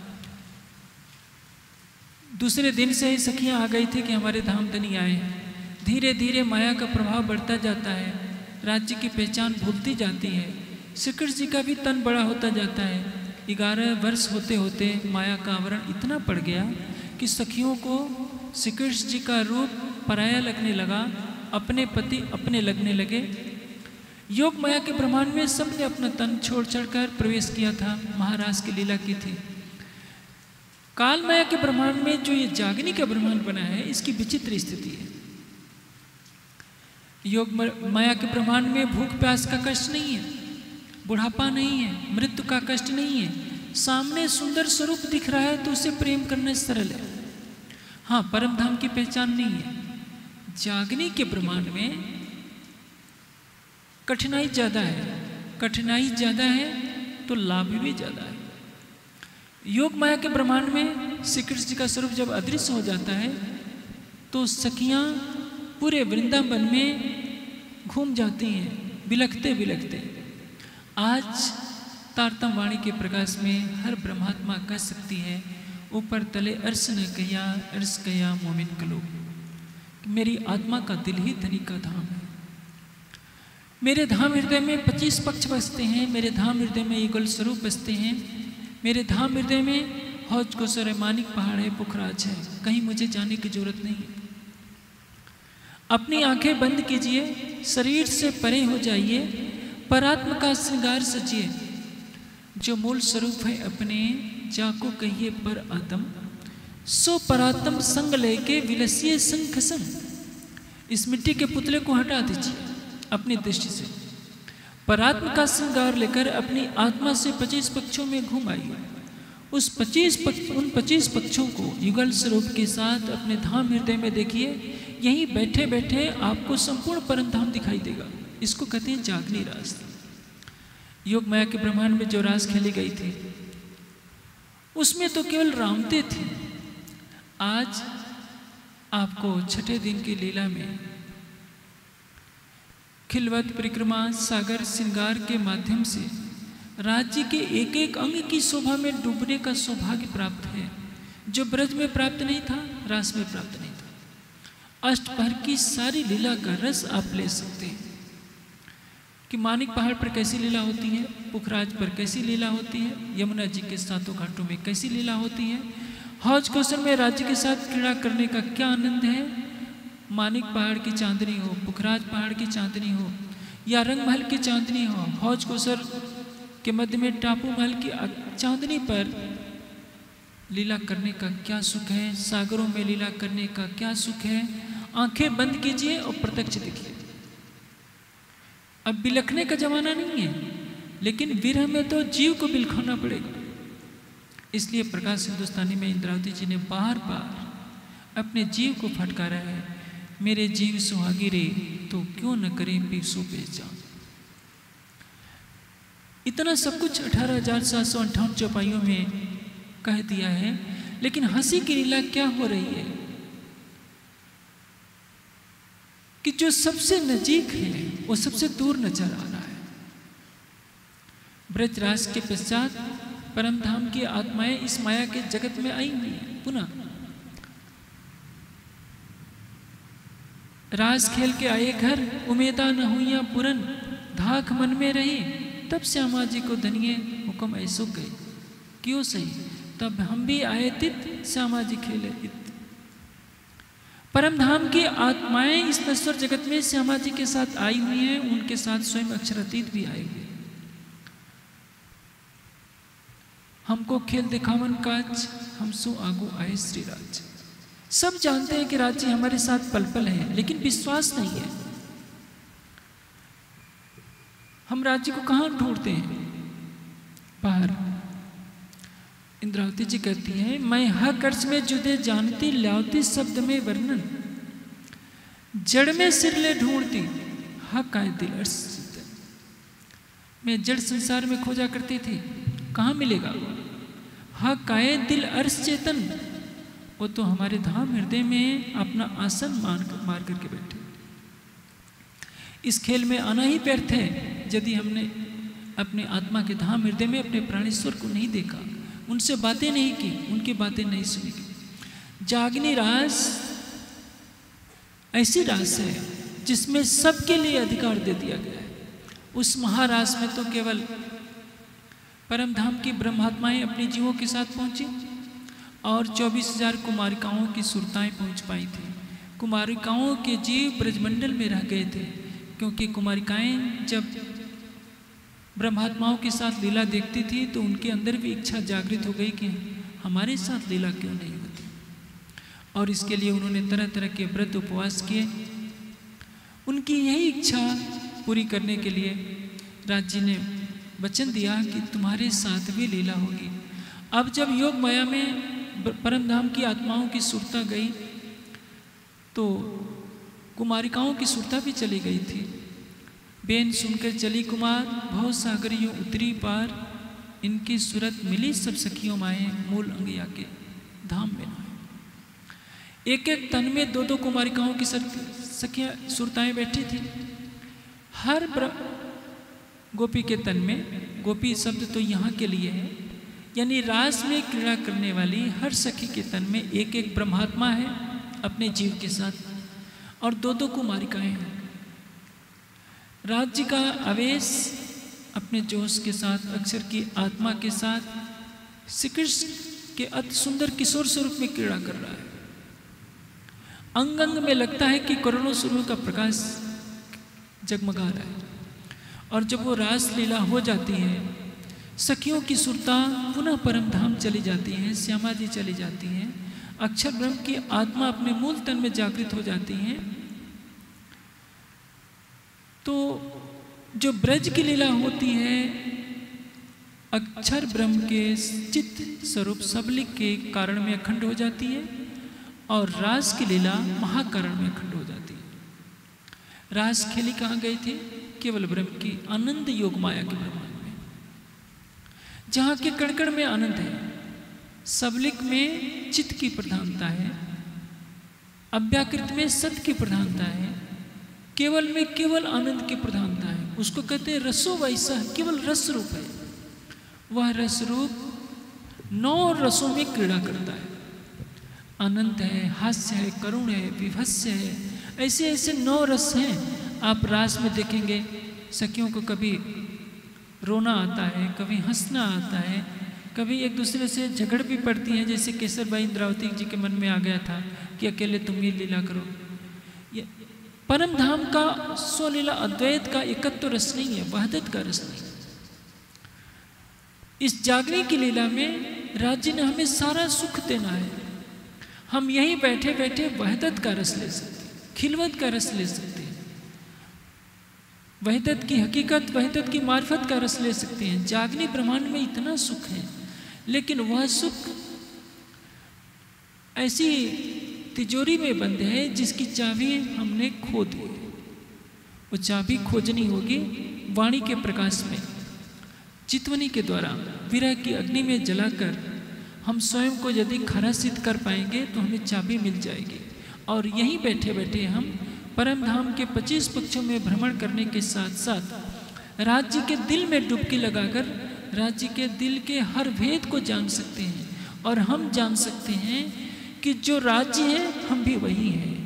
दूसरे दिन से ही सखियाँ आ गई थी कि हमारे धाम धनी आए। धीरे धीरे माया का प्रभाव बढ़ता जाता है। राज्य की पहचान भूलती जाती है। श्री कृष्ण जी का भी तन बड़ा होता जाता है। ग्यारह वर्ष होते होते माया का आवरण इतना पड़ गया कि सखियों को श्री कृष्ण जी का रूप पराया लगने लगा, अपने पति अपने लगने लगे। योग माया के ब्रह्मांड में सबने अपना तन छोड़ चढ़कर प्रवेश किया था, महाराज की लीला की थी। काल माया के ब्रह्मांड में जो ये जागनी का ब्रह्मांड बना है, इसकी विचित्र स्थिति है। योग माया के ब्रह्मांड में भूख प्यास का कष्ट नहीं है। बुढ़ापा नहीं है, मृत्यु का कष्ट नहीं है। सामने सुंदर स्वरूप दिख रहा है तो उसे प्रेम करना सरल है। हाँ परम धाम की पहचान नहीं है। जागनी के ब्रह्मांड में कठिनाई ज़्यादा है। कठिनाई ज़्यादा है तो लाभ भी ज़्यादा है। योग माया के ब्रह्मांड में श्री कृष्ण जी का स्वरूप जब अदृश्य हो जाता है तो सखियाँ पूरे वृंदावन में घूम जाती हैं बिलखते बिलखते आज तारतम वाणी के प्रकाश में हर ब्रह्मात्मा कह सकती है। ऊपर तले अर्श न कया अर्श कया मोमिन कलो। मेरी आत्मा का दिल ही धनी का धाम है। मेरे धाम हृदय में पच्चीस पक्ष बसते हैं। मेरे धाम हृदय में युगल स्वरूप बसते हैं। मेरे धाम हृदय में हौज कोसर मानिक पहाड़ है, पुखराज है। कहीं मुझे जाने की ज़रूरत नहीं अपनी आँखें बंद कीजिए, शरीर से परे हो जाइए। परात्म का श्रृंगार सजिए जो मूल स्वरूप है अपने जाको कहिए पर आत्म, सो परात्म संग लेके विलसिए संख संग। इस मिट्टी के पुतले को हटा दीजिए अपनी दृष्टि से। परात्म का श्रृंगार लेकर अपनी आत्मा से पच्चीस पक्षों में घूम आइए। उस पच्चीस पक्ष, उन पच्चीस पक्षों को युगल स्वरूप के साथ अपने धाम हृदय में देखिए। यहीं बैठे बैठे आपको संपूर्ण परम धाम दिखाई देगा। इसको कहते हैं जागनी रास योग माया के ब्रह्मांड में जो रास खेली गई थी, उसमें तो केवल रामते थे। आज आपको छठे दिन की लीला में खिलवत, परिक्रमा, सागर श्रृंगार के माध्यम से राज्य के एक एक अंग की शोभा में डूबने का सौभाग्य प्राप्त है, जो ब्रज में प्राप्त नहीं था, रास में प्राप्त नहीं था। अष्टपहर की सारी लीला का रस आप ले सकते हैं। कि मानिक पहाड़ पर कैसी लीला होती है? पुखराज पर कैसी लीला होती है? यमुना जी के सातों घाटों में कैसी लीला होती है? हौज कौशल में राज्य के साथ क्रीड़ा करने का क्या आनंद है? मानिक पहाड़ की चांदनी हो, पुखराज पहाड़ की चांदनी हो, या रंग महल की चांदनी हो, हौज कोसर के मध्य में टापू महल की चांदनी पर लीला करने का क्या सुख है? सागरों में लीला करने का क्या सुख है? आँखें बंद कीजिए और प्रत्यक्ष देखिए। अब बिलखने का जमाना नहीं है, लेकिन विरह में तो जीव को बिलखाना पड़ेगा। इसलिए प्रकाश हिंदुस्तानी में इंद्रावती जी ने बार बार अपने जीव को फटकारा है, मेरे जीव सुहागी रे तो क्यों न करें पीसो पहचान इतना सब कुछ अठारह हज़ार सात सौ अंठावन चौपाइयों में कह दिया है, लेकिन हँसी की लीला क्या हो रही है? कि जो सबसे नजीक है, वो सबसे दूर नज़र आ रहा है। ब्रजराज के पश्चात परम धाम की आत्माएँ इस माया के जगत में आई हुई हैं। पुनः राज खेल के आए घर, उमेदा न हुई पुरन, धाक मन में रही, तब श्यामा जी को धनिए हुक्म ऐसो गए। क्यों सही? तब हम भी आए तित, श्यामा जी खेले परम धाम की आत्माएँ इस नश्वर जगत में श्यामा जी के साथ आई हुई हैं, उनके साथ स्वयं अक्षरातीत भी आए हुए हमको खेल दिखावन काज, हम सो आगो आए श्री राज। सब जानते हैं कि राज्य हमारे साथ पल पल है, लेकिन विश्वास नहीं है। हम राज्य को कहाँ ढूंढते हैं? बाहर। इंद्रावती जी कहती है, मैं अर्च में जुदे जानती, लावती शब्द में वर्णन। जड़ में सिर ले ढूंढती हक आए दिल अर्श मैं जड़ संसार में खोजा करती थी, कहाँ मिलेगा? हक आए दिल अर्श चेतन। वो तो हमारे धाम हृदय में अपना आसन मान कर, मार करके बैठे। इस खेल में आना ही व्यर्थ है, यदि हमने अपने आत्मा के धाम हृदय में अपने प्राणेश्वर को नहीं देखा। उनसे बातें नहीं की, उनकी बातें नहीं सुनी। जागनी रास ऐसी रास है जिसमें सबके लिए अधिकार दे दिया गया है। उस महारास में तो केवल परम धाम की ब्रह्मात्माएँ अपने जीवों के साथ पहुँची और चौबीस हज़ार कुमारिकाओं की सुरताएँ पहुँच पाई थी। कुमारिकाओं के जीव ब्रजमंडल में रह गए थे, क्योंकि कुमारिकाएँ जब ब्रह्मात्माओं के साथ लीला देखती थी तो उनके अंदर भी इच्छा जागृत हो गई कि हमारे साथ लीला क्यों नहीं होती? और इसके लिए उन्होंने तरह तरह के व्रत उपवास किए। उनकी यही इच्छा पूरी करने के लिए राज जी ने वचन दिया कि तुम्हारे साथ भी लीला होगी। अब जब योग माया में परम धाम की आत्माओं की सुरता गई तो कुमारिकाओं की सुरता भी चली गई थी। बेन सुनकर चली कुमार बहुत सागरियों उतरी पार। इनकी सूरत मिली सब सखियों माए, मूल अंगिया के धाम में एक एक तन में दो दो कुमारिकाओं की सखियाँ सुरताएँ बैठी थी। हर गोपी के तन में गोपी शब्द तो यहाँ के लिए है। यानी रास में क्रीड़ा करने वाली हर सखी के तन में एक एक ब्रह्मात्मा है अपने जीव के साथ। और दो दो कुमारिकाएँ हैं। राज्य का आवेश अपने जोश के साथ, अक्षर की आत्मा के साथ श्री कृष्ण के अति सुंदर किशोर स्वरूप में क्रीड़ा कर रहा है। अंग अंग में लगता है कि करोड़ों सूर्यों का प्रकाश जगमगा रहा है और जब वो रास लीला हो जाती है, सखियों की सुरता पुनः परम धाम चली जाती हैं, श्यामा जी चली जाती हैं, अक्षर ब्रह्म की आत्मा अपने मूल तन में जागृत हो जाती हैं। तो जो ब्रज की लीला होती है, अक्षर ब्रह्म के चित्त स्वरूप सबलिक के कारण में अखंड हो जाती है और रास की लीला महाकारण में अखंड हो जाती है। रास खेली कहाँ गई थी? केवल ब्रह्म की आनंद योग माया के ब्रह्मांड में। जहाँ के कणकण में आनंद है सबलिक में चित्त की प्रधानता है, अव्याकृत में सत्य की प्रधानता है केवल में केवल आनंद की प्रधानता है। उसको कहते हैं रसो वैसा, केवल रस रूप है। वह रस रूप नौ रसों में क्रीड़ा करता है। अनंत है, हास्य है, करुण है विभत्स्य है। ऐसे ऐसे नौ रस हैं। आप रास में देखेंगे, सखियों को कभी रोना आता है, कभी हंसना आता है, कभी एक दूसरे से झगड़ भी पड़ती हैं। जैसे केसर भाई इंद्रावती जी के मन में आ गया था कि अकेले तुम ही लीला करो। ये परम धाम का स्वलीला अद्वैत का एकत्व रस नहीं है, वहदत का रस नहीं। इस जागने की लीला में राज्य ने हमें सारा सुख देना है। हम यहीं बैठे बैठे वहदत का रस ले सकते खिलवत का रस ले सकते हैं। वहदत की हकीकत, वहदत की मार्फत का रस ले सकते हैं। जागनी ब्रह्मांड में इतना सुख है, लेकिन वह सुख ऐसी तिजोरी में बंद है, जिसकी चाबी हमने खो दी वो चाबी खोजनी होगी वाणी के प्रकाश में। चितवनी के द्वारा विरह की अग्नि में जलाकर हम स्वयं को यदि खरा सिद्ध कर पाएँगे तो हमें चाबी मिल जाएगी। और यहीं बैठे बैठे हम परम धाम के पच्चीस पक्षों में भ्रमण करने के साथ साथ राज्य के दिल में डुबकी लगाकर राज्य के दिल के हर भेद को जान सकते हैं। और हम जान सकते हैं कि जो राज्य है, हम भी वही हैं।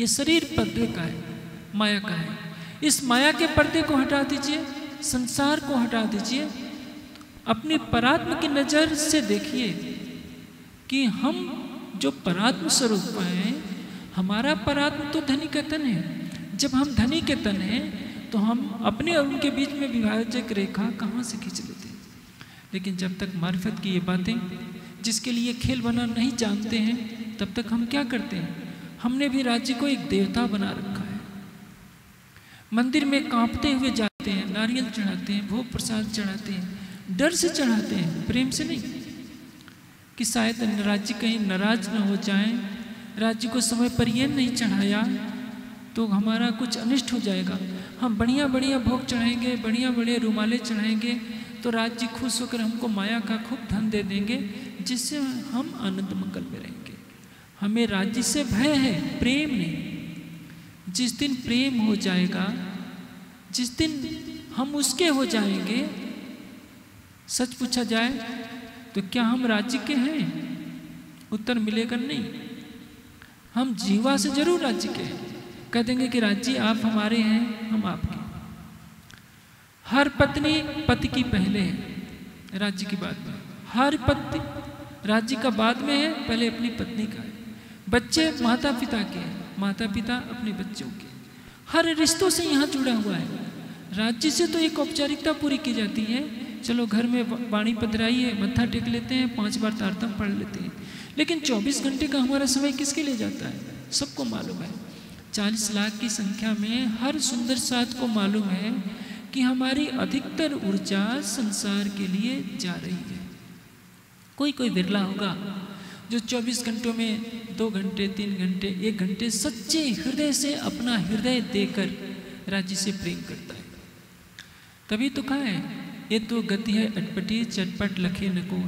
ये शरीर पर्दे का है, माया का है। इस माया के पर्दे को हटा दीजिए, संसार को हटा दीजिए। अपने परात्म की नज़र से देखिए कि हम जो परात्म स्वरूप हैं, हमारा परात्म तो धनी का तन है। जब हम धनी के तन हैं तो हम अपने और उनके बीच में विभाजक रेखा कहाँ से खींच लेते हैं? लेकिन जब तक मार्फत की ये बातें जिसके लिए खेल बना नहीं जानते हैं, तब तक हम क्या करते हैं? हमने भी राज्य को एक देवता बना रखा है। मंदिर में कांपते हुए जाते हैं, नारियल चढ़ाते हैं, भोग प्रसाद चढ़ाते हैं, डर से चढ़ाते हैं, प्रेम से नहीं। कि शायद राज्य कहीं नाराज़ न हो जाए, राज्य को समय पर यह नहीं चढ़ाया तो हमारा कुछ अनिष्ट हो जाएगा। हम बढ़िया बढ़िया भोग चढ़ाएँगे बढ़िया बढ़िया रुमाले चढ़ाएँगे तो राज्य खुश होकर हमको माया का खूब धन दे देंगे जिससे हम आनंद मंगल में रहेंगे। हमें राज्य से भय है, प्रेम नहीं। जिस दिन प्रेम हो जाएगा, जिस दिन हम उसके हो जाएँगे, सच पूछा जाए तो क्या हम राज्य के हैं? उत्तर मिलेगा नहीं। हम जीवा से ज़रूर राज्य के हैं। कह देंगे कि राज्य आप हमारे हैं, हम आपके। हर पत्नी पति की पहले है, राज्य की बात में। हर पति राज्य का बाद में है, पहले अपनी पत्नी का है। बच्चे माता पिता के हैं माता पिता अपने बच्चों के हर रिश्तों से यहाँ जुड़ा हुआ है। राज्य से तो एक औपचारिकता पूरी की जाती है। चलो घर में वाणी पधराई है मत्था टेक लेते हैं, पाँच बार तारतम पढ़ लेते हैं। लेकिन 24 घंटे का हमारा समय किसके लिए जाता है? सबको मालूम है। 40 लाख की संख्या में हर सुंदर साथ को मालूम है कि हमारी अधिकतर ऊर्जा संसार के लिए जा रही है। कोई कोई बिरला होगा जो 24 घंटों में दो घंटे, तीन घंटे, एक घंटे सच्चे हृदय से अपना हृदय देकर राज्य से प्रेम करता है। तभी तो कहा है, ये तो गति है अटपटी, चटपट लखे नको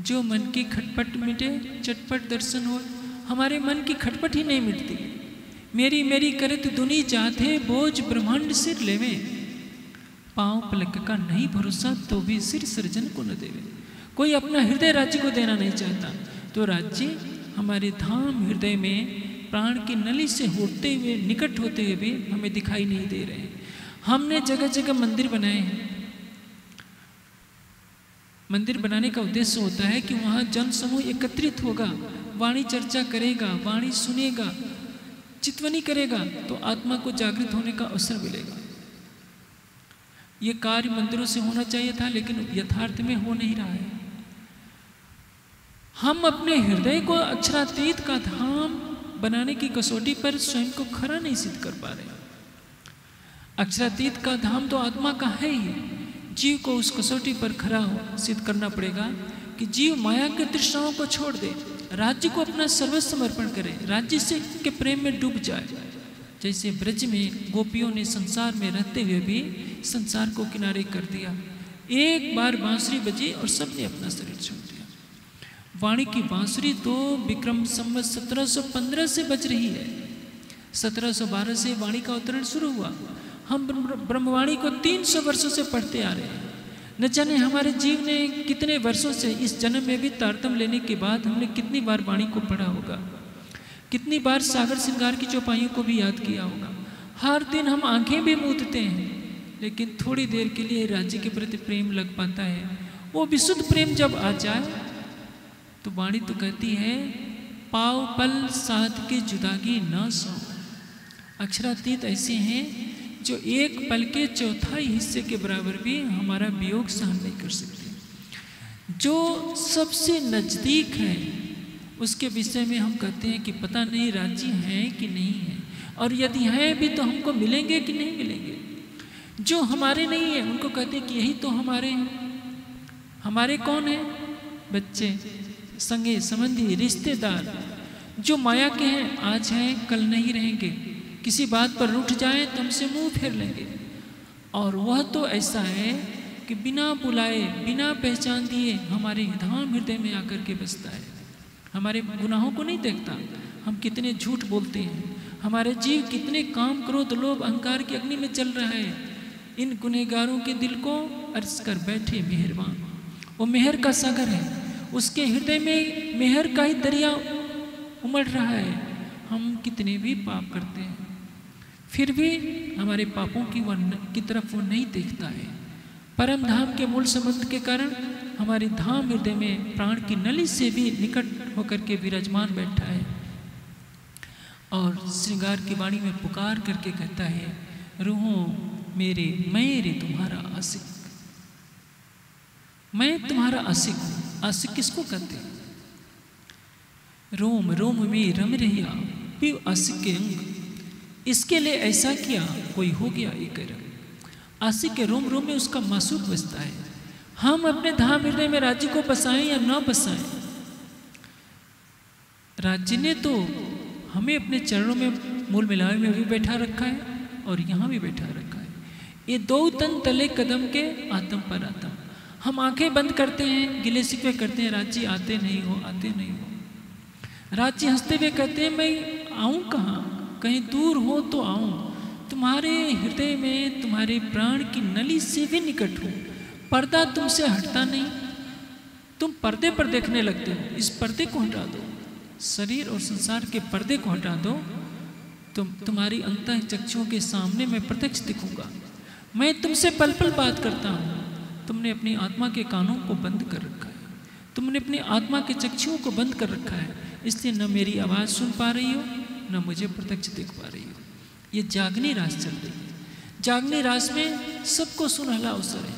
जो मन की खटपट मिटे, चटपट दर्शन हो। हमारे मन की खटपट ही नहीं मिटती। मेरी मेरी करत दुनी चाहते, बोझ ब्रह्मांड सिर लेवे। पाँव पलक का नहीं भरोसा तो भी सिर सर्जन को न देवे। कोई अपना हृदय राज्य को देना नहीं चाहता। तो राज्य हमारे धाम हृदय में प्राण की नली से होते हुए, निकट होते हुए भी हमें दिखाई नहीं दे रहे। हमने जगह जगह मंदिर बनाए हैं। मंदिर बनाने का उद्देश्य होता है कि वहाँ जन समूह एकत्रित होगा, वाणी चर्चा करेगा, वाणी सुनेगा, चितवनी करेगा तो आत्मा को जागृत होने का अवसर मिलेगा। ये कार्य मंदिरों से होना चाहिए था, लेकिन यथार्थ में हो नहीं रहा है। हम अपने हृदय को अक्षरातीत का धाम बनाने की कसौटी पर स्वयं को खरा नहीं सिद्ध कर पा रहे। अक्षरातीत का धाम तो आत्मा का है ही। जीव को उस कसौटी पर खरा हो सिद्ध करना पड़ेगा कि जीव माया के तृष्णाओं को छोड़ दे, राज्य को अपना सर्वस्व समर्पण करे, राज्य से के प्रेम में डूब जाए। जैसे ब्रज में गोपियों ने संसार में रहते हुए भी संसार को किनारे कर दिया। एक बार बांसुरी बजी और सबने अपना शरीर छोड़ दिया। वाणी की बांसुरी तो विक्रम संवत 1715 से बज रही है। 1712 से वाणी का अवतरण शुरू हुआ। हम ब्रह्मवाणी को 300 वर्षों से पढ़ते आ रहे हैं। न जाने हमारे जीव ने कितने वर्षों से इस जन्म में भी तारतम लेने के बाद हमने कितनी बार वाणी को पढ़ा होगा। कितनी बार सागर श्रृंगार की चौपाइयों को भी याद किया होगा। हर दिन हम आँखें भी मूदते हैं, लेकिन थोड़ी देर के लिए राज्य के प्रति प्रेम लग पाता है। वो विशुद्ध प्रेम जब आ जाए तो वाणी तो कहती है, पाव पल साथ की जुदागी न सो। अक्षरातीत ऐसे हैं जो एक पल के चौथाई हिस्से के बराबर भी हमारा वियोग सहन नहीं कर सकते। जो सबसे नज़दीक है, उसके विषय में हम कहते हैं कि पता नहीं राज्य हैं कि नहीं है। और यदि हैं भी तो हमको मिलेंगे कि नहीं मिलेंगे? जो हमारे नहीं है, उनको कहते हैं कि यही तो हमारे हैं। हमारे कौन है? बच्चे। संगे संबंधी रिश्तेदार जो माया के हैं, आज हैं, कल नहीं रहेंगे। किसी बात पर रुठ जाए तो हमसे मुँह फेर लेंगे। और वह तो ऐसा है कि बिना बुलाए, बिना पहचान दिए हमारे धाम हृदय में आकर के बसता है। हमारे गुनाहों को नहीं देखता। हम कितने झूठ बोलते हैं। हमारे जीव कितने काम क्रोध, लोभ, अहंकार की अग्नि में चल रहा है। इन गुनहगारों के दिल को अर्ज़ कर बैठे मेहरबान। वो मेहर का सागर है। उसके हृदय में मेहर का ही दरिया उमड़ रहा है। हम कितने भी पाप करते हैं, फिर भी हमारे पापों की वह की तरफ़ वो नहीं देखता है। परम धाम के मूल संबंध के कारण हमारे धाम हृदय में प्राण की नली से भी निकट होकर के विराजमान बैठा है और श्रृंगार की वाणी में पुकार करके कहता है, रूहों, मेरे, मैं रे तुम्हारा आशिक मैं तुम्हारा आशिक हूँ। आशिक किसको कहते हैं? रोम रोम में रम रहिया पीव आशिक के अंग। इसके लिए ऐसा किया, कोई हो गया एक रंग। आशिक के रोम रोम में उसका मासूक बसता है। हम अपने धाम हृदय में राज्य को बसाएँ या ना बसाएँ? राज्य ने तो हमें अपने चरणों में, मूल मिलावे में भी बैठा रखा है और यहाँ भी बैठा रखा है। ये दो तन तले कदम के आत्म पर आत्म। हम आँखें बंद करते हैं, गिले सिकवे करते हैं राज्य आते नहीं हो, आते नहीं हो। राज्य हँसते हुए कहते हैं, मैं आऊँ कहाँ? कहीं दूर हो तो आऊँ। तुम्हारे हृदय में तुम्हारे प्राण की नली से भी निकट हो। पर्दा तुमसे हटता नहीं। तुम पर्दे पर देखने लगते हो। इस पर्दे को हटा दो। शरीर और संसार के पर्दे को हटा दो। तुम, तुम्हारी अंत चक्षुओं के सामने मैं प्रत्यक्ष दिखूँगा। मैं तुमसे पल पल बात करता हूँ। तुमने अपनी आत्मा के कानों को बंद कर रखा है। तुमने अपनी आत्मा के चक्षुओं को बंद कर रखा है। इसलिए न मेरी आवाज़ सुन पा रही हो, न मुझे प्रत्यक्ष देख पा रही हो। ये जागनी रास चल रही है। जागनी रास में सबको सुनहला अवसर है।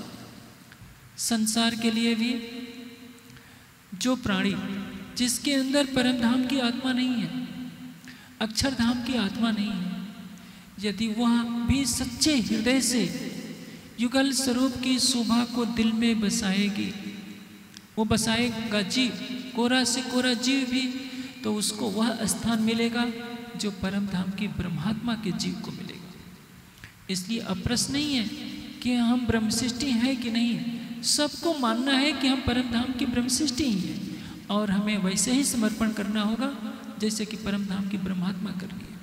संसार के लिए भी जो प्राणी, जिसके अंदर परम धाम की आत्मा नहीं है, अक्षरधाम की आत्मा नहीं है, यदि वह भी सच्चे हृदय से युगल स्वरूप की शोभा को दिल में बसाएगी। वो बसाएगा जीव कोरा से कोरा जीव भी तो उसको वह स्थान मिलेगा जो परम धाम की ब्रह्मात्मा के जीव को मिलेगा। इसलिए अब प्रश्न नहीं है कि हम ब्रह्म सृष्टि है कि नहीं, सबको मानना है कि हम परम धाम की ब्रह्म सृष्टि ही है, और हमें वैसे ही समर्पण करना होगा जैसे कि परम धाम की ब्रह्मात्मा कर रही है।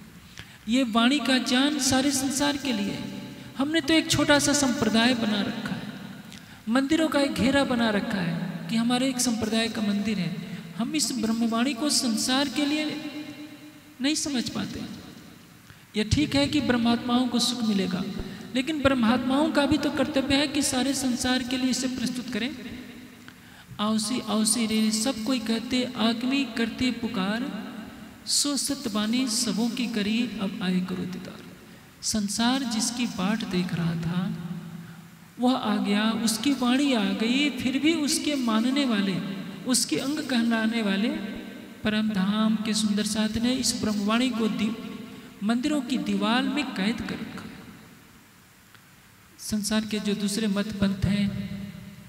ये वाणी का ज्ञान सारे संसार के लिए है। हमने तो एक छोटा सा संप्रदाय बना रखा है। मंदिरों का एक घेरा बना रखा है कि हमारे एक संप्रदाय का मंदिर है। हम इस ब्रह्मवाणी को संसार के लिए नहीं समझ पाते। यह ठीक है कि ब्रह्मात्माओं को सुख मिलेगा, लेकिन ब्रह्मात्माओं का भी तो कर्तव्य है कि सारे संसार के लिए इसे प्रस्तुत करें। आओसी आओसी रे, सब कोई कहते आगमी करते पुकार, सो सत्यवानी सबों की करी, अब आए करो दीदार। संसार जिसकी बाट देख रहा था, वह आ गया, उसकी वाणी आ गई, फिर भी उसके मानने वाले, उसके अंग कहलाने वाले परम धाम के सुंदर साथ ने इस ब्रह्मवाणी को मंदिरों की दीवार में कैद कर रखा। संसार के जो दूसरे मत पंथ हैं,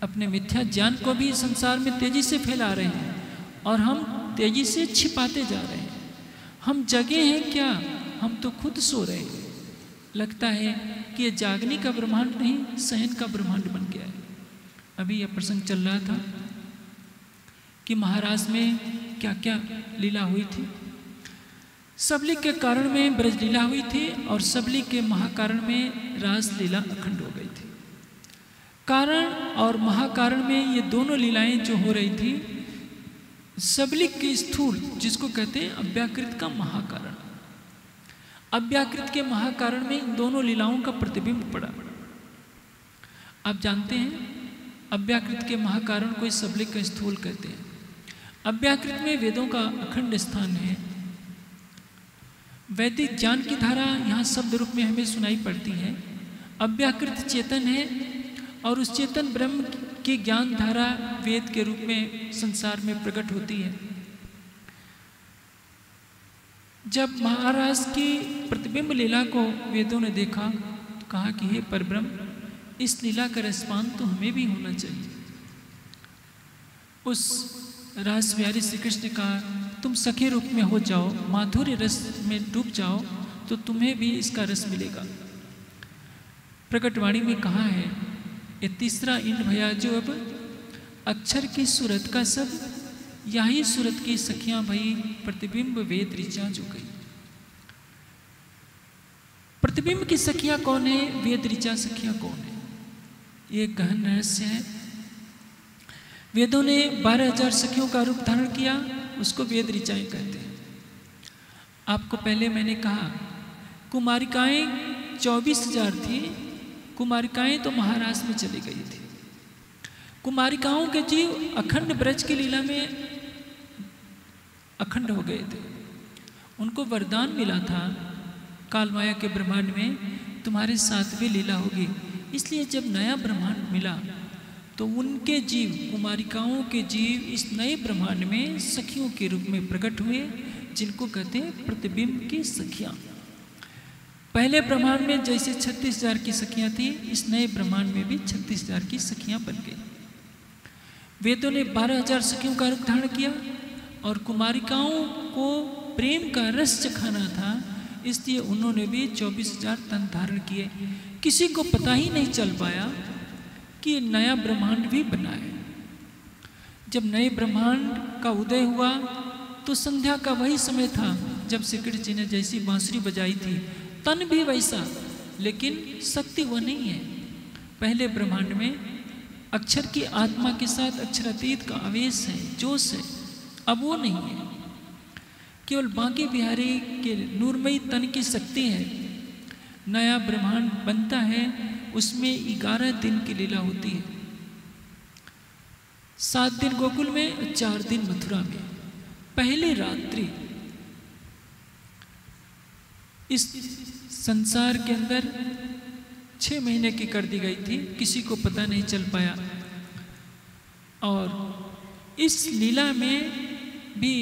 अपने मिथ्या ज्ञान को भी संसार में तेज़ी से फैला रहे हैं, और हम तेज़ी से छिपाते जा रहे हैं। हम जगे हैं क्या? हम तो खुद सो रहे हैं। लगता है कि यह जागने का ब्रह्मांड नहीं, सहन का ब्रह्मांड बन गया है। अभी यह प्रसंग चल रहा था कि महाराज में क्या क्या लीला हुई थी। सबली के कारण में ब्रज लीला हुई थी और सबली के महाकारण में रास लीला अखंड हो गई थी। कारण और महाकारण में ये दोनों लीलाएँ जो हो रही थी सबलिक के स्थूल, जिसको कहते हैं अव्याकृत का महाकारण। अव्याकृत के महाकारण में इन दोनों लीलाओं का प्रतिबिंब पड़ा। आप जानते हैं, अव्याकृत के महाकारण को इस सबलिक का स्थूल कहते हैं। अव्याकृत में वेदों का अखंड स्थान है। वैदिक ज्ञान की धारा यहाँ शब्द रूप में हमें सुनाई पड़ती है। अव्याकृत चेतन है और उस चेतन ब्रह्म की ज्ञान धारा वेद के रूप में संसार में प्रकट होती है। जब महाराज की प्रतिबिंब लीला को वेदों ने देखा तो कहा कि हे परब्रह्म, इस लीला का रसपान तो हमें भी होना चाहिए। उस रास बिहारी श्री कृष्ण कहा तुम सखे रूप में हो जाओ, माधुर्य रस में डूब जाओ तो तुम्हें भी इसका रस मिलेगा। प्रकटवाणी में कहा है, ये तीसरा इन भया जो अब, अक्षर की सूरत का सब यही सूरत की सखियाँ भई प्रतिबिंब वेद ऋचा जो गई प्रतिबिंब की सखियाँ कौन है? वेद ऋचा सखियाँ कौन है? ये गहन रहस्य है। वेदों ने बारह हज़ार सखियों का रूप धारण किया, उसको वेद ऋचाएँ कहते हैं। आपको पहले मैंने कहा, कुमारिकाएँ चौबीस हज़ार थी, कुमारिकाएँ तो महाराष्ट्र में चली गई थी। कुमारिकाओं के जीव अखंड ब्रज की लीला में अखंड हो गए थे। उनको वरदान मिला था, कालमाया के ब्रह्मांड में तुम्हारे साथ भी लीला होगी। इसलिए जब नया ब्रह्मांड मिला तो उनके जीव, कुमारिकाओं के जीव इस नए ब्रह्मांड में सखियों के रूप में प्रकट हुए, जिनको कहते हैं प्रतिबिंब की सखियाँ। पहले ब्रह्मांड में जैसे छत्तीस हज़ार की सखियाँ थी, इस नए ब्रह्मांड में भी छत्तीस हज़ार की सखियाँ बन गई। वेदों ने बारह हज़ार सखियों का रूप धारण किया और कुमारिकाओं को प्रेम का रस चखाना था, इसलिए उन्होंने भी चौबीस हज़ार तन धारण किए। किसी को पता ही नहीं चल पाया कि नया ब्रह्मांड भी बनाए जब नए ब्रह्मांड का उदय हुआ तो संध्या का वही समय था, जब श्री जी ने जैसी बांसुरी बजाई थी। तन भी वैसा, लेकिन शक्ति वह नहीं है। पहले ब्रह्मांड में अक्षर की आत्मा के साथ अक्षरातीत का आवेश है, जोश है। अब वो नहीं है। केवल बांके बिहारी के नूरमयी तन की शक्ति है। नया ब्रह्मांड बनता है, उसमें ग्यारह दिन की लीला होती है। सात दिन गोकुल में, चार दिन मथुरा में। पहली रात्रि इस संसार के अंदर छः महीने की कर दी गई थी, किसी को पता नहीं चल पाया। और इस लीला में भी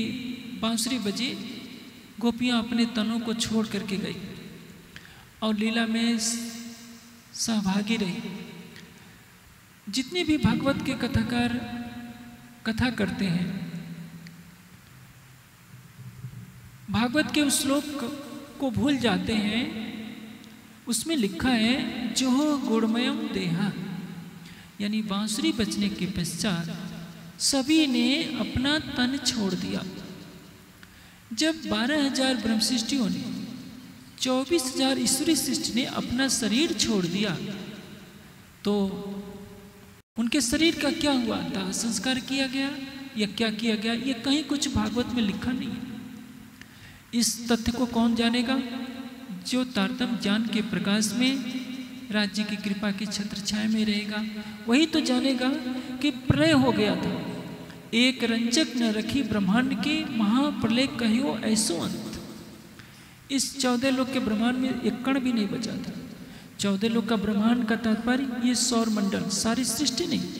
बांसुरी बजी गोपियाँ अपने तनों को छोड़ करके गई और लीला में सहभागी रही। जितने भी भागवत के कथाकार कथा करते हैं, भागवत के उस श्लोक को भूल जाते हैं, उसमें लिखा है जो गुणमयम देहा यानी बांसुरी बचने के पश्चात सभी ने अपना तन छोड़ दिया। जब बारह हज़ार ब्रह्मशिष्टियों ने, चौबीस हज़ार ईश्वरी सृष्टि ने अपना शरीर छोड़ दिया तो उनके शरीर का क्या हुआ? दाह संस्कार किया गया या क्या किया गया? ये कहीं कुछ भागवत में लिखा नहीं है। इस तथ्य को कौन जानेगा? जो तारतम ज्ञान के प्रकाश में राज्य की कृपा की छत्र छाया में रहेगा। वही तो जानेगा कि प्रलय हो गया था। एक रंजक न रखी ब्रह्मांड के महाप्रलय कहो ऐसो अंत। इस चौदह लोग के ब्रह्मांड में एक कण भी नहीं बचा था। चौदह लोग का ब्रह्मांड का तात्पर्य ये सौर मंडल, सारी सृष्टि नहीं।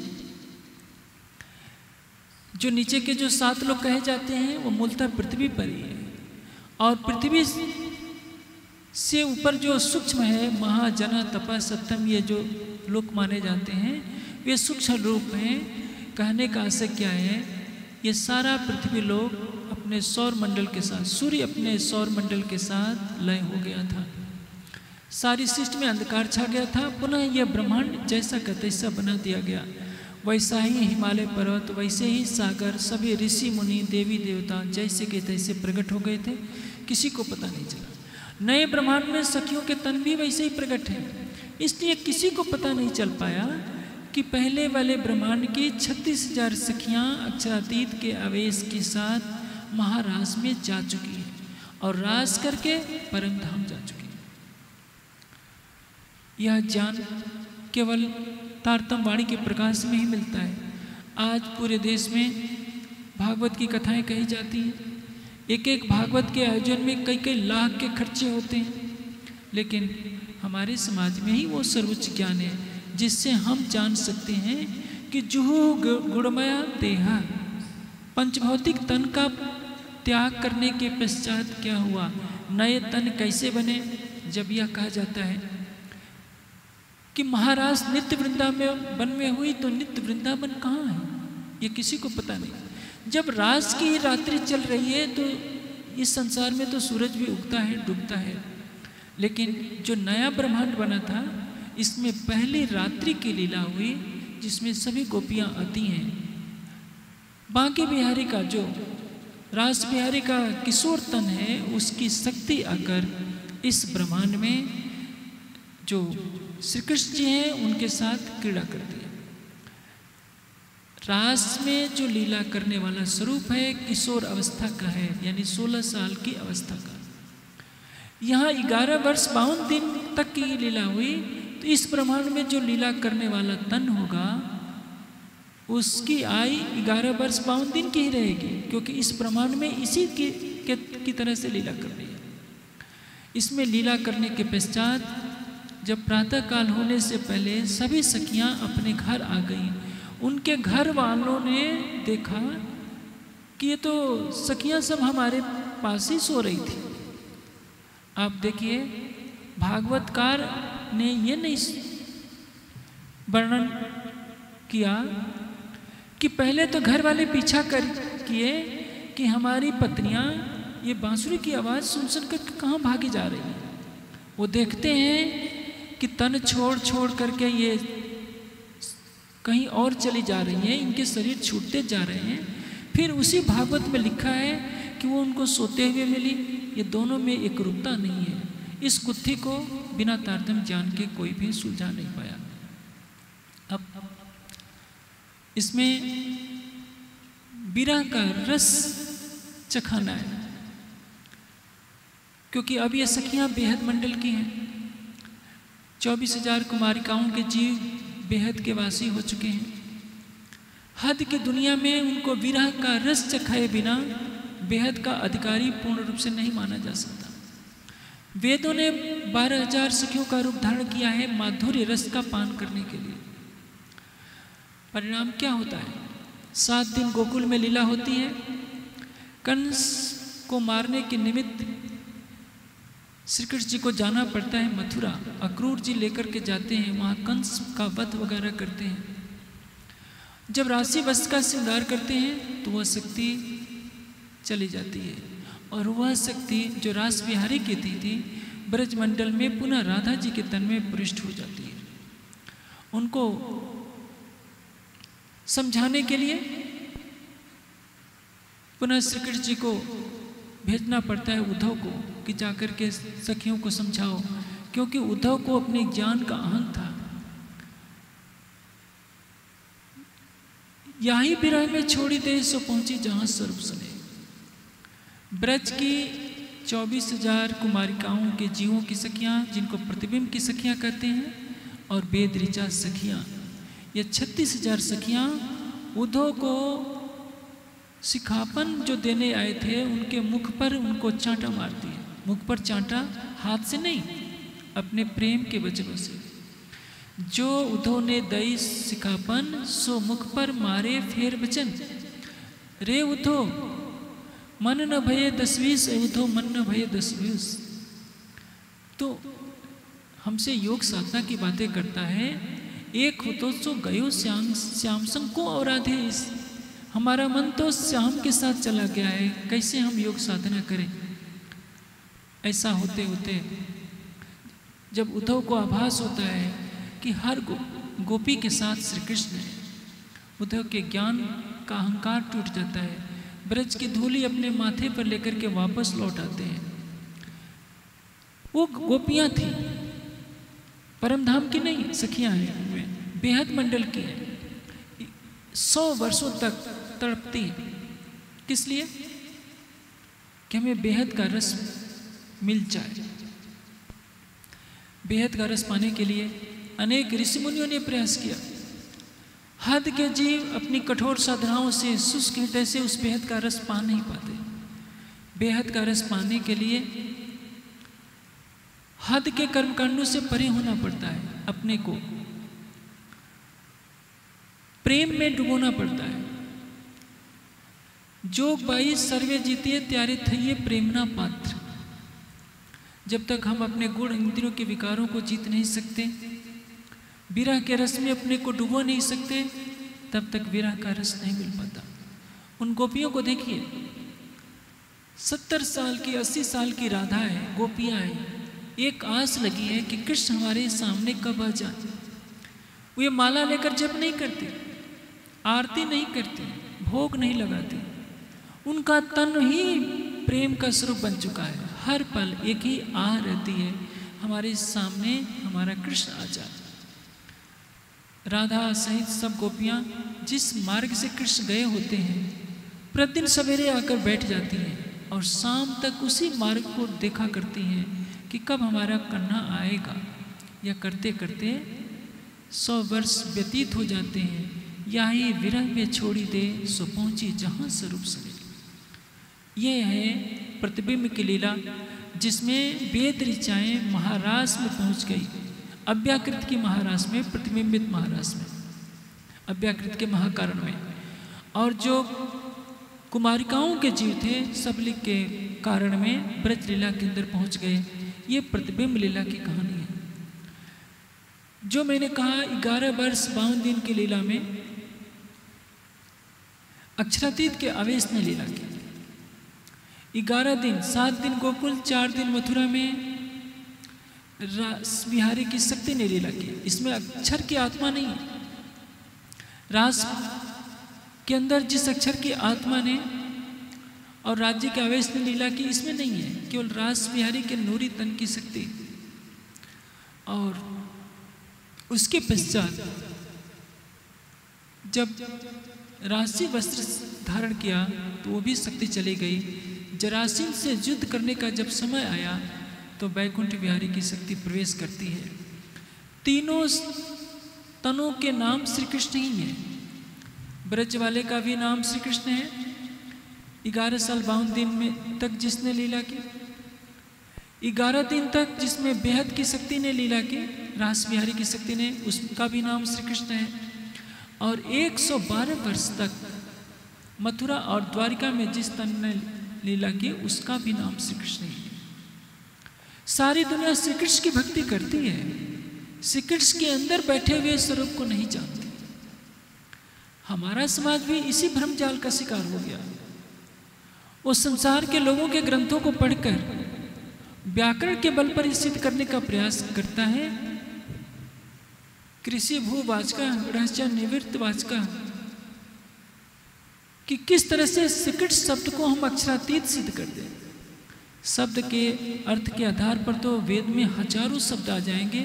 जो नीचे के जो सात लोग कहे जाते हैं, वो मूलतः पृथ्वी पर ही है। और पृथ्वी से ऊपर जो सूक्ष्म है महाजना तपा, सप्तम, ये जो लोक माने जाते हैं, वे सूक्ष्म रूप हैं। कहने का आशय क्या है? ये सारा पृथ्वी लोग अपने सौर मंडल के साथ, सूर्य अपने सौर मंडल के साथ लय हो गया था। सारी सृष्टि में अंधकार छा गया था, पुनः यह ब्रह्मांड जैसा का तैसा बना दिया गया। वैसा ही हिमालय पर्वत, वैसे ही सागर, सभी ऋषि, मुनि, देवी, देवता जैसे के तैसे प्रकट हो गए थे, किसी को पता नहीं चला। नए ब्रह्मांड में सखियों के तन भी वैसे ही प्रकट है, इसलिए किसी को पता नहीं चल पाया कि पहले वाले ब्रह्मांड की छत्तीस हज़ार सखियाँ अक्षरातीत के आवेश के साथ महारास में जा चुकी है और राज करके परम धाम जा चुकी है। यह ज्ञान केवल तारतम वाणी के प्रकाश में ही मिलता है। आज पूरे देश में भागवत की कथाएँ कही जाती हैं। एक एक भागवत के आयोजन में कई कई लाख के खर्चे होते हैं। लेकिन हमारे समाज में ही वो सर्वोच्च ज्ञान है। जिससे हम जान सकते हैं कि जुहू गुणमया देहा। पंचभौतिक तन का त्याग करने के पश्चात क्या हुआ? नए तन कैसे बने? जब यह कहा जाता है कि महाराज नित्य वृंदावन वन में हुई तो नित्य वृंदावन कहाँ है? ये किसी को पता नहीं। जब राज की रात्रि चल रही है तो इस संसार में तो सूरज भी उगता है, डूबता है। लेकिन जो नया ब्रह्मांड बना था इसमें पहली रात्रि की लीला हुई, जिसमें सभी गोपियाँ आती हैं। बांके बिहारी का जो रास बिहारी का किशोर तन है, उसकी शक्ति आकर इस ब्रह्मांड में जो श्री कृष्ण जी हैं, उनके साथ क्रीड़ा करती है। रास में जो लीला करने वाला स्वरूप है, किशोर अवस्था का है, यानी 16 साल की अवस्था का। यहाँ ग्यारह वर्ष बावन दिन तक की लीला हुई तो इस प्रमाण में जो लीला करने वाला तन होगा उसकी आयु ग्यारह वर्ष बावन दिन की ही रहेगी क्योंकि इस प्रमाण में इसी की, के, की तरह से लीला कर रही है। इसमें लीला करने के पश्चात जब प्रातः काल होने से पहले सभी सखियाँ अपने घर आ गईं। उनके घर वालों ने देखा कि ये तो सखियाँ सब हमारे पास ही सो रही थी। आप देखिए भागवतकार ने ये नहीं वर्णन किया कि पहले तो घर वाले पीछा कर किए कि हमारी पत्नियाँ ये बांसुरी की आवाज़ सुन सुन कर कहाँ भागी जा रही है। वो देखते हैं कि तन छोड़ छोड़ करके ये कहीं और चली जा रही हैं, इनके शरीर छूटते जा रहे हैं। फिर उसी भागवत में लिखा है कि वो उनको सोते हुए मिली। ये दोनों में एक रूपता नहीं है। इस कुत्थी को बिना तारतम जान के कोई भी सुलझा नहीं पाया। अब इसमें बिरा का रस चखाना है, क्योंकि अब ये सखियाँ बेहद मंडल की हैं। चौबीस हज़ार कुमारिकाओं के जीव बेहद के वासी हो चुके हैं। हद की दुनिया में उनको विरह का रस चखाए बिना बेहद का अधिकारी पूर्ण रूप से नहीं माना जा सकता। वेदों ने बारह हज़ार सखियों का रूप धारण किया है माधुर्य रस का पान करने के लिए। परिणाम क्या होता है? सात दिन गोकुल में लीला होती है। कंस को मारने के निमित्त श्री कृष्ण जी को जाना पड़ता है मथुरा। अक्रूर जी लेकर के जाते हैं, वहाँ कंस का वध वगैरह करते हैं। जब राशि वस्त्र का श्रृंगार करते हैं तो वह शक्ति चली जाती है। और वह शक्ति जो रास बिहारी की थी थी, ब्रजमंडल में पुनः राधा जी के तन में पृष्ठ हो जाती है। उनको समझाने के लिए पुनः श्री कृष्ण जी को भेजना पड़ता है उद्धव को कि जाकर के सखियों को समझाओ, क्योंकि उद्धव को अपने ज्ञान का अहंग था। यही विरह में छोड़ी दे सो पहुँची जहाँ स्वरूप सुने ब्रज की चौबीस हज़ार कुमारिकाओं के जीवों की सखियाँ, जिनको प्रतिबिंब की सखियाँ कहते हैं, और वेद ऋचा सखियाँ। ये छत्तीस हज़ार सखियाँ उद्धव को सिखापन जो देने आए थे, उनके मुख पर उनको चांटा मारती है। मुख पर चांटा, हाथ से नहीं, अपने प्रेम के वचनों से। जो उद्धव ने दई सिखापन, सो मुख पर मारे फेर वचन। रे उद्धव मन न भये दसवीस उद्धव मन न भये दसवीस। तो हमसे योग साधना की बातें करता है। एक हो तो सो गयो श्याम श्याम संग को और आधे इस। हमारा मन तो श्याम के साथ चला गया है। कैसे हम योग साधना करें? ऐसा होते होते जब उद्धव को आभास होता है कि हर गो, गोपी के साथ श्री कृष्ण है। उद्धव के ज्ञान का अहंकार टूट जाता है। ब्रज की धूली अपने माथे पर लेकर के वापस लौट आते हैं। वो गोपियाँ थी। परमधाम की नहीं, सखियाँ हैं बेहद मंडल की हैं। सौ वर्षों तक तड़पती किस लिए? कि हमें बेहद का रस मिल जाए। बेहद का रस पाने के लिए अनेक ऋषि मुनियों ने प्रयास किया। हद के जीव अपनी कठोर साधनाओं से, शुष्क हृदय से उस बेहद का रस पा नहीं पाते। बेहद का रस पाने के लिए हद के कर्मकांडों से परे होना पड़ता है, अपने को। प्रेम में डुबोना पड़ता है। जो बाई सर्वे जीतिए त्यारे थे प्रेमना पात्र। जब तक हम अपने गुण इंद्रियों के विकारों को जीत नहीं सकते विरह के रस में अपने को डुबो नहीं सकते, तब तक विरह का रस नहीं मिल पाता। उन गोपियों को देखिए। सत्तर साल की, अस्सी साल की राधा है, गोपियाँ हैं। एक आस लगी है कि कृष्ण हमारे सामने कब आ जाए। वो ये माला लेकर जप नहीं करते, आरती नहीं करते, भोग नहीं लगाते। उनका तन ही प्रेम का स्वरूप बन चुका है। हर पल एक ही आह रहती है। हमारे सामने हमारा कृष्ण आ जाए। राधा सहित सब गोपियाँ जिस मार्ग से कृष्ण गए होते हैं, प्रतिदिन सवेरे आकर बैठ जाती हैं और शाम तक उसी मार्ग को देखा करती हैं कि कब हमारा कन्हा आएगा। या करते करते सौ वर्ष व्यतीत हो जाते हैं, या ही विरह में छोड़ी दे सो पहुँची जहाँ स्वरूप सने ये है प्रतिबिंब की लीला जिसमें वेद ऋचाएँ महाराज में पहुँच गई। अव्याकृत की महाराज में, प्रतिबिंबित महाराज में, अव्याकृत के महाकारण में। और जो कुमारिकाओं के जीव थे सबलिक के कारण में ब्रज लीला के अंदर पहुँच गए। ये प्रतिबिंब लीला की कहानी है। जो मैंने कहा, ग्यारह वर्ष बावन दिन की लीला में अक्षरातीत के आवेश ने लीला की। ग्यारह दिन, सात दिन गोकुल, चार दिन मथुरा में रास बिहारी की शक्ति ने लीला की इसमें अक्षर की आत्मा नहीं रास के अंदर जिस अक्षर की आत्मा ने और राज्य के आवेश ने लीला की, इसमें नहीं है। केवल रास बिहारी के नूरी तन की शक्ति। और उसके पश्चात जब राशि वस्त्र धारण किया तो वो भी शक्ति चली गई। जरासीन से युद्ध करने का जब समय आया तो बैकुंठ बिहारी की शक्ति प्रवेश करती है। तीनों तनों के नाम श्री कृष्ण ही हैं। ब्रज वाले का भी नाम श्री कृष्ण है। ग्यारह साल बावन दिन में तक जिसने लीला की। ग्यारह दिन तक जिसमें बेहद की शक्ति ने लीला की, रास बिहारी की शक्ति ने, उसका भी नाम श्री कृष्ण है। और 112 वर्ष तक मथुरा और द्वारिका में जिस तन ने लीला की, उसका भी नाम श्री कृष्ण ही। सारी दुनिया श्री कृष्ण की भक्ति करती है। श्री कृष्ण के अंदर बैठे हुए स्वरूप को नहीं जानती। हमारा समाज भी इसी भ्रमजाल का शिकार हो गया। वो संसार के लोगों के ग्रंथों को पढ़कर, व्याकरण के बल पर सिद्ध करने का प्रयास करता है। कृषि भूवाचका, रहस्य निवृत्त वाचका, कि किस तरह से सिकट शब्द को हम अक्षरातीत सिद्ध कर दें। शब्द के अर्थ के आधार पर तो वेद में हज़ारों शब्द आ जाएँगे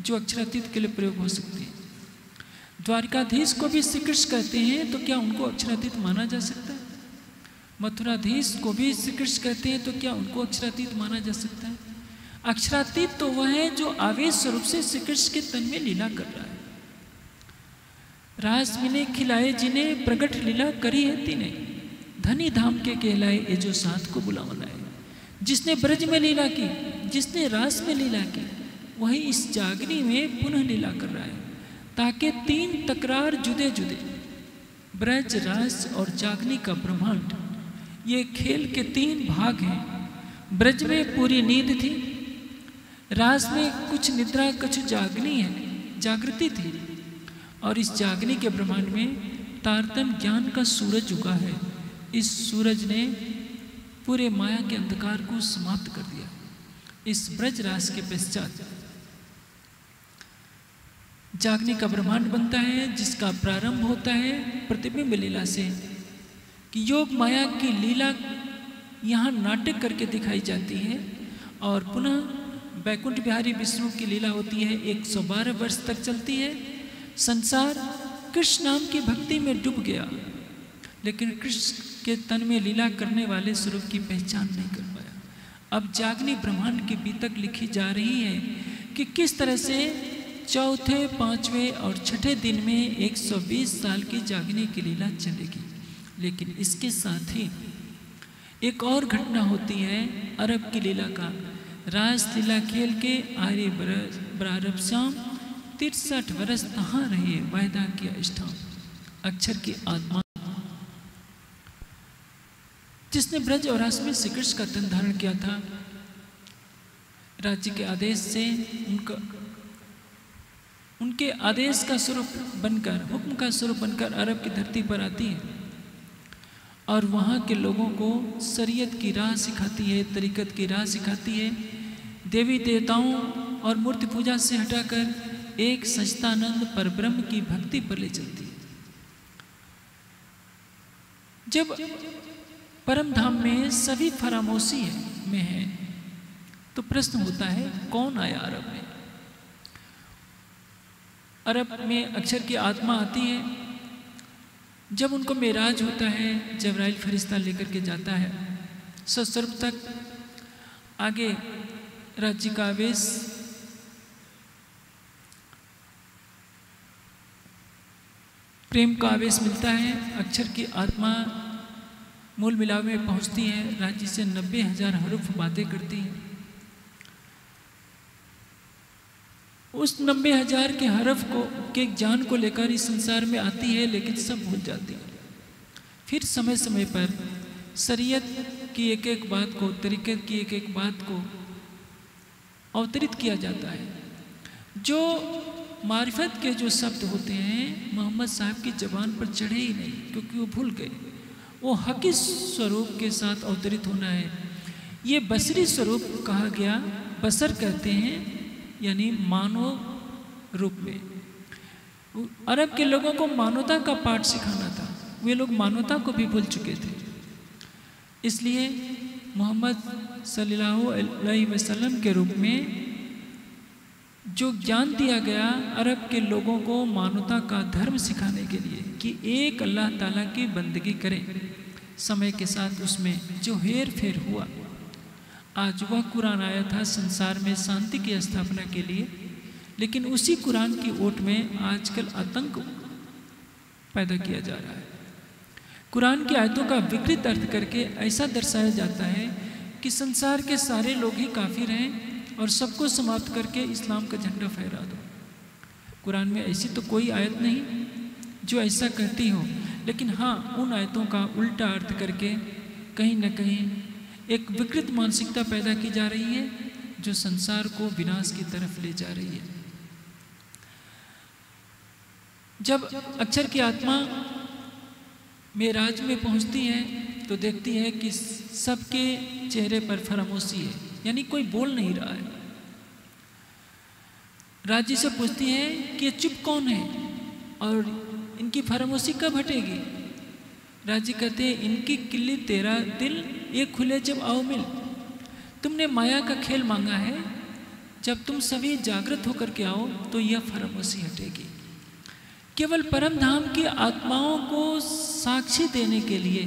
जो अक्षरातीत के लिए प्रयोग हो सकते हैं। द्वारिकाधीश को भी श्री कृष्ण कहते हैं तो क्या उनको अक्षरातीत माना जा सकता है? मथुराधीश को भी श्री कृष्ण कहते हैं तो क्या उनको अक्षरातीत माना जा सकता है? अक्षरातीत तो वह है जो आवेश स्वरूप से श्री कृष्ण के तन में लीला कर रहा है। रास मिने खिलाए जिन्हें प्रगट लीला करी है तिने। धनी धाम के कहलाए ये जो साथ को बुला है जिसने ब्रज में लीला की, जिसने रास में लीला की, वही इस जागनी में पुनः लीला कर रहा है, ताकि तीन तकरार जुदे जुदे ब्रज, रास और जागनी का ब्रह्मांड। ये खेल के तीन भाग हैं। ब्रज में पूरी नींद थी, रास में कुछ निद्रा, कुछ जागनी है, जागृति थी, और इस जागनी के ब्रह्मांड में तारतम ज्ञान का सूरज उगा है। इस सूरज ने पूरे माया के अंधकार को समाप्त कर दिया। इस ब्रज रास के पश्चात जागने का ब्रह्मांड बनता है, जिसका प्रारंभ होता है प्रतिबिंब लीला से, कि योग माया की लीला यहाँ नाटक करके दिखाई जाती है और पुनः बैकुंठ बिहारी विष्णु की लीला होती है 112 वर्ष तक चलती है। संसार कृष्ण नाम की भक्ति में डूब गया, लेकिन कृष्ण के तन में लीला करने वाले स्वरूप की पहचान नहीं कर पाया। अब जागनी ब्रह्मांड की बीतक लिखी जा रही है कि किस तरह से चौथे, पाँचवें और छठे दिन में 120 साल की जागने की लीला चलेगी। लेकिन इसके साथ ही एक और घटना होती है अरब की लीला का। रास लीला खेल के आर्य बरारब श्याम तिरसठ वर्ष तहाँ रहे वायदा किया इष्टाम अक्षर की आत्मा जिसने ब्रज और रास में श्री कृष्ण का तन धारण किया था, राज्य के आदेश से उनका, उनके आदेश का स्वरूप बनकर, हुक्म का स्वरूप बनकर अरब की धरती पर आती है। और वहाँ के लोगों को शरीयत की राह सिखाती है, तरीकत की राह सिखाती है। देवी देवताओं और मूर्ति पूजा से हटाकर एक सचतानंद पर ब्रह्म की भक्ति पर ले चलती है। जब परम धाम में सभी फरामोशी है, में है। तो प्रश्न होता है, कौन आया अरब में? अरब में अक्षर की आत्मा आती है। जब उनको मेराज होता है, जबराइल फरिश्ता लेकर के जाता है सस्वर्प तक आगे राज्य का आवेश। प्रेम का आवेश मिलता है, अक्षर की आत्मा मूल मिलाव में पहुँचती है, राज्य से नब्बे हज़ार हरूफ बातें करती हैं। उस नब्बे हज़ार के हरफ को, के जान को लेकर इस संसार में आती है, लेकिन सब भूल जाती है। फिर समय समय पर शरीयत की एक एक बात को तरीक़त की एक एक बात को अवतरित किया जाता है। जो मार्फत के जो शब्द होते हैं, मोहम्मद साहब की जबान पर चढ़े ही नहीं, क्योंकि वो भूल गए। वो हकी स्वरूप के साथ अवतरित होना है। ये बसरी स्वरूप कहा गया, बसर कहते हैं, यानी मानव रूप में। अरब के लोगों को मानवता का पाठ सिखाना था। वे लोग मानवता को भी भूल चुके थे। इसलिए मोहम्मद सल्लल्लाहु अलैहि वसल्लम के रूप में जो ज्ञान दिया गया अरब के लोगों को मानवता का धर्म सिखाने के लिए कि एक अल्लाह ताला की बंदगी करें, समय के साथ उसमें जो हेर फेर हुआ। आज वह कुरान आया था संसार में शांति की स्थापना के लिए, लेकिन उसी कुरान की ओट में आजकल आतंक पैदा किया जा रहा है। कुरान की आयतों का विकृत अर्थ करके ऐसा दर्शाया जाता है कि संसार के सारे लोग ही काफिर हैं और सबको समाप्त करके इस्लाम का झंडा फहरा दो। कुरान में ऐसी तो कोई आयत नहीं जो ऐसा कहती हो। लेकिन हाँ उन आयतों का उल्टा अर्थ करके कहीं ना कहीं एक विकृत मानसिकता पैदा की जा रही है, जो संसार को विनाश की तरफ़ ले जा रही है। जब अक्षर की आत्मा मेराज में पहुँचती है तो देखती है कि सबके चेहरे पर फरामोशी है, यानी कोई बोल नहीं रहा है। राज्य से पूछती है कि ये चुप कौन है? और इनकी फरामोशी कब हटेगी? राज्य कहते हैं, इनकी किल्ली तेरा दिल ये खुले जब आओ मिल। तुमने माया का खेल मांगा है, जब तुम सभी जागृत होकर के आओ तो यह फरामोशी हटेगी। केवल परम धाम की आत्माओं को साक्षी देने के लिए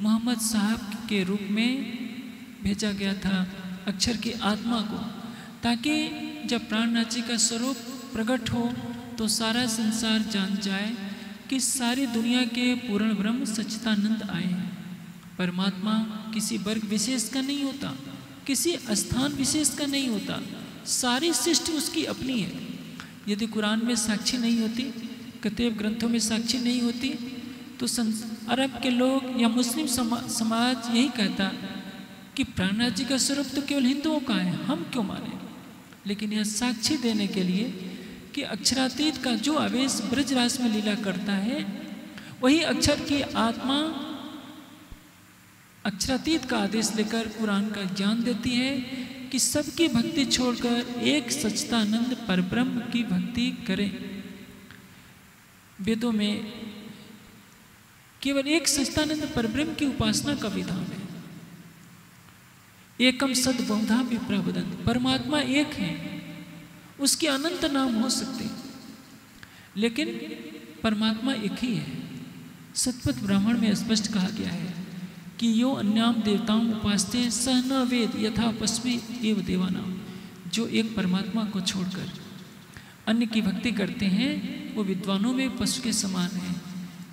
मोहम्मद साहब के रूप में भेजा गया था अक्षर की आत्मा को, ताकि जब प्राणनाची का स्वरूप प्रकट हो तो सारा संसार जान जाए कि सारी दुनिया के पूर्ण ब्रह्म सच्चिदानंद आए परमात्मा किसी वर्ग विशेष का नहीं होता किसी स्थान विशेष का नहीं होता। सारी सृष्टि उसकी अपनी है। यदि कुरान में साक्षी नहीं होती कतेब ग्रंथों में साक्षी नहीं होती तो अरब के लोग या मुस्लिम समा, समाज यही कहता कि प्राणनाथ जी का स्वरूप तो केवल हिंदुओं का है हम क्यों माने लेकिन यह साक्षी देने के लिए कि अक्षरातीत का जो आवेश ब्रजराज में लीला करता है, वही अक्षर की आत्मा अक्षरातीत का आदेश लेकर कुरान का ज्ञान देती है कि सबकी भक्ति छोड़कर एक सच्चिदानंद परब्रह्म की भक्ति करें। वेदों में केवल एक सच्चिदानंद परब्रह्म की उपासना का विधान है। एकम सद बहुधा विप्रबदन परमात्मा एक है। उसके अनंत नाम हो सकते हैं। लेकिन परमात्मा एक ही है। सतपथ ब्राह्मण में स्पष्ट कहा गया है कि यो अन्याम देवताओं उपासते सह न वेद यथा पश्मे एव देवानाम, जो एक परमात्मा को छोड़कर अन्य की भक्ति करते हैं, वो विद्वानों में पशु के समान है।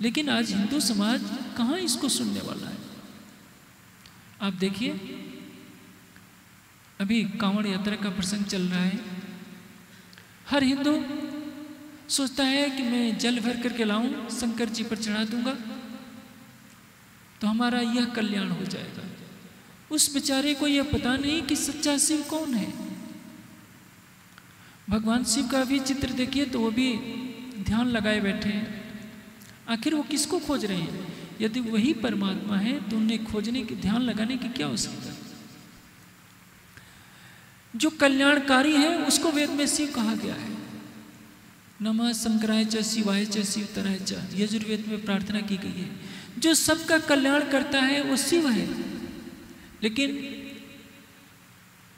लेकिन आज हिंदू समाज कहाँ इसको सुनने वाला है? आप देखिए, अभी कांवड़ यात्रा का प्रसंग चल रहा है। हर हिंदू सोचता है कि मैं जल भर करके लाऊं, शंकर जी पर चढ़ा दूँगा तो हमारा यह कल्याण हो जाएगा। उस बेचारे को यह पता नहीं कि सच्चा शिव कौन है। भगवान शिव का भी चित्र देखिए तो वो भी ध्यान लगाए बैठे हैं। आखिर वो किसको खोज रहे हैं? यदि वही परमात्मा है तो उन्हें खोजने की, ध्यान लगाने की क्या आवश्यकता जो कल्याणकारी है, उसको वेद में शिव कहा गया है। नमः शंकराय च शिवाय च शिव तराय च। यजुर्वेद में प्रार्थना की गई है। जो सबका कल्याण करता है, वो शिव है। लेकिन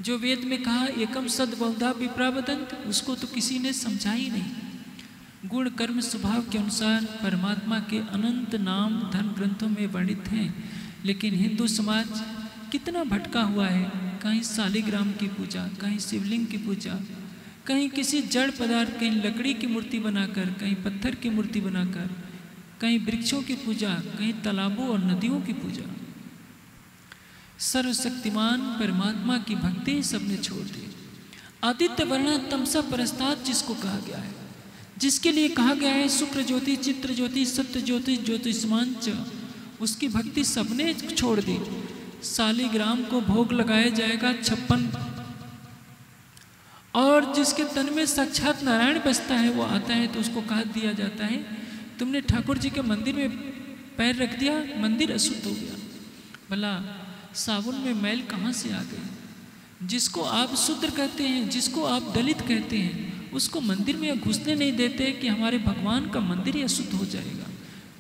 जो वेद में कहा एकम सद बहुधा विप्रावदंत उसको तो किसी ने समझा ही नहीं। गुण कर्म स्वभाव के अनुसार परमात्मा के अनंत नाम धर्म ग्रंथों में वर्णित हैं। लेकिन हिंदू समाज कितना भटका हुआ है। कहीं शालिग्राम की पूजा, कहीं शिवलिंग की पूजा, कहीं किसी जड़ पदार्थ कहीं लकड़ी की मूर्ति बनाकर, कहीं पत्थर की मूर्ति बनाकर, कहीं वृक्षों की पूजा, कहीं तालाबों और नदियों की पूजा। सर्वशक्तिमान परमात्मा की भक्ति सबने छोड़ दी। आदित्य वर्ण तमसा परस्ताद जिसको कहा गया है। जिसके लिए कहा गया है, शुक्र ज्योति, चित्र ज्योति सत्य ज्योति, ज्योतिषमान उसकी भक्ति सबने छोड़ दी। सालिग्राम को भोग लगाया जाएगा छप्पन। और जिसके तन में साक्षात नारायण बसता है, वो आता है तो उसको कहा दिया जाता है, तुमने ठाकुर जी के मंदिर में पैर रख दिया, मंदिर अशुद्ध हो गया। भला साबुन में मैल कहाँ से आ गई? जिसको आप शुद्र कहते हैं, जिसको आप दलित कहते हैं, उसको मंदिर में घुसने नहीं देते कि हमारे भगवान का मंदिर ही अशुद्ध हो जाएगा।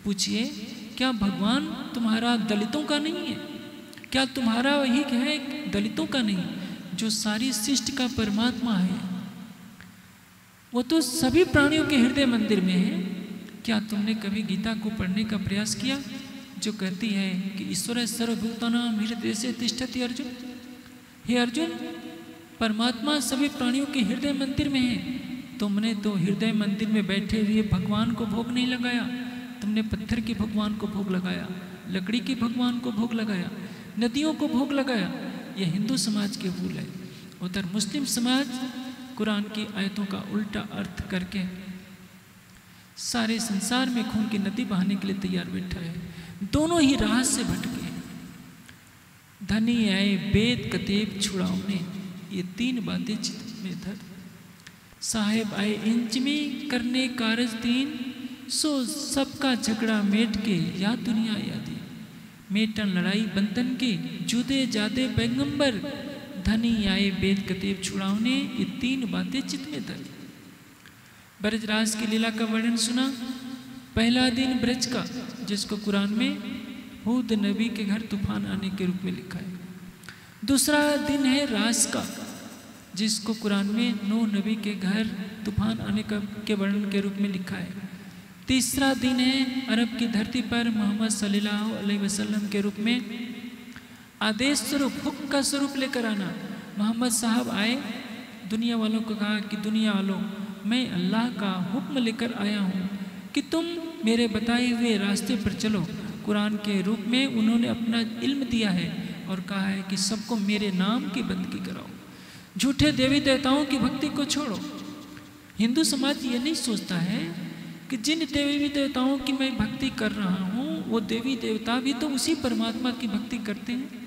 पूछिए, क्या भगवान तुम्हारा दलितों का नहीं है? क्या तुम्हारा वही है दलितों का नहीं, जो सारी सृष्टि का परमात्मा है? वो तो सभी प्राणियों के हृदय मंदिर में है। क्या तुमने कभी गीता को पढ़ने का प्रयास किया, जो कहती है कि ईश्वर सर्वभूतानाम हृदय से तिष्ठती अर्जुन? हे अर्जुन, परमात्मा सभी प्राणियों के हृदय मंदिर में है। तुमने तो हृदय मंदिर में बैठे हुए भगवान को भोग नहीं लगाया। तुमने पत्थर के भगवान को भोग लगाया, लकड़ी के भगवान को भोग लगाया नदियों को भोग लगाया। यह हिंदू समाज के भूल है। उधर मुस्लिम समाज कुरान की आयतों का उल्टा अर्थ करके सारे संसार में खून की नदी बहाने के लिए तैयार बैठा है। दोनों ही राह से भटके धनी आए वेद कतेब छुड़ावने ये तीन बातें चित्त में धर। साहेब आए इंचमी करने कारज तीन, सो सबका झगड़ा मेट के या दुनिया यादी मेटन लड़ाई बंधन के जुदे जाते पैगंबर, धनी आए वेद कतेब छुड़ावने ये तीन बातें चित्त में धर ब्रजराज की लीला का वर्णन सुना। पहला दिन ब्रज का, जिसको कुरान में हूद नबी के घर तूफ़ान आने के रूप में लिखा है। दूसरा दिन है रास का, जिसको कुरान में नो नबी के घर तूफ़ान आने का के वर्णन के रूप में लिखा है। तीसरा दिन है अरब की धरती पर मोहम्मद सल्लल्लाहु अलैहि वसल्लम के रूप में। आदेश स्वरूप, हुक्म का स्वरूप लेकर आना। मोहम्मद साहब आए, दुनिया वालों को कहा कि, दुनिया वालों, मैं अल्लाह का हुक्म लेकर आया हूँ कि तुम मेरे बताए हुए रास्ते पर चलो। कुरान के रूप में उन्होंने अपना इल्म दिया है और कहा है कि सबको मेरे नाम की बंदगी कराओ। झूठे देवी देवताओं की भक्ति को छोड़ो। हिंदू समाज ये नहीं सोचता है कि जिन देवी देवताओं की मैं भक्ति कर रहा हूँ, वो देवी देवता भी तो उसी परमात्मा की भक्ति करते हैं।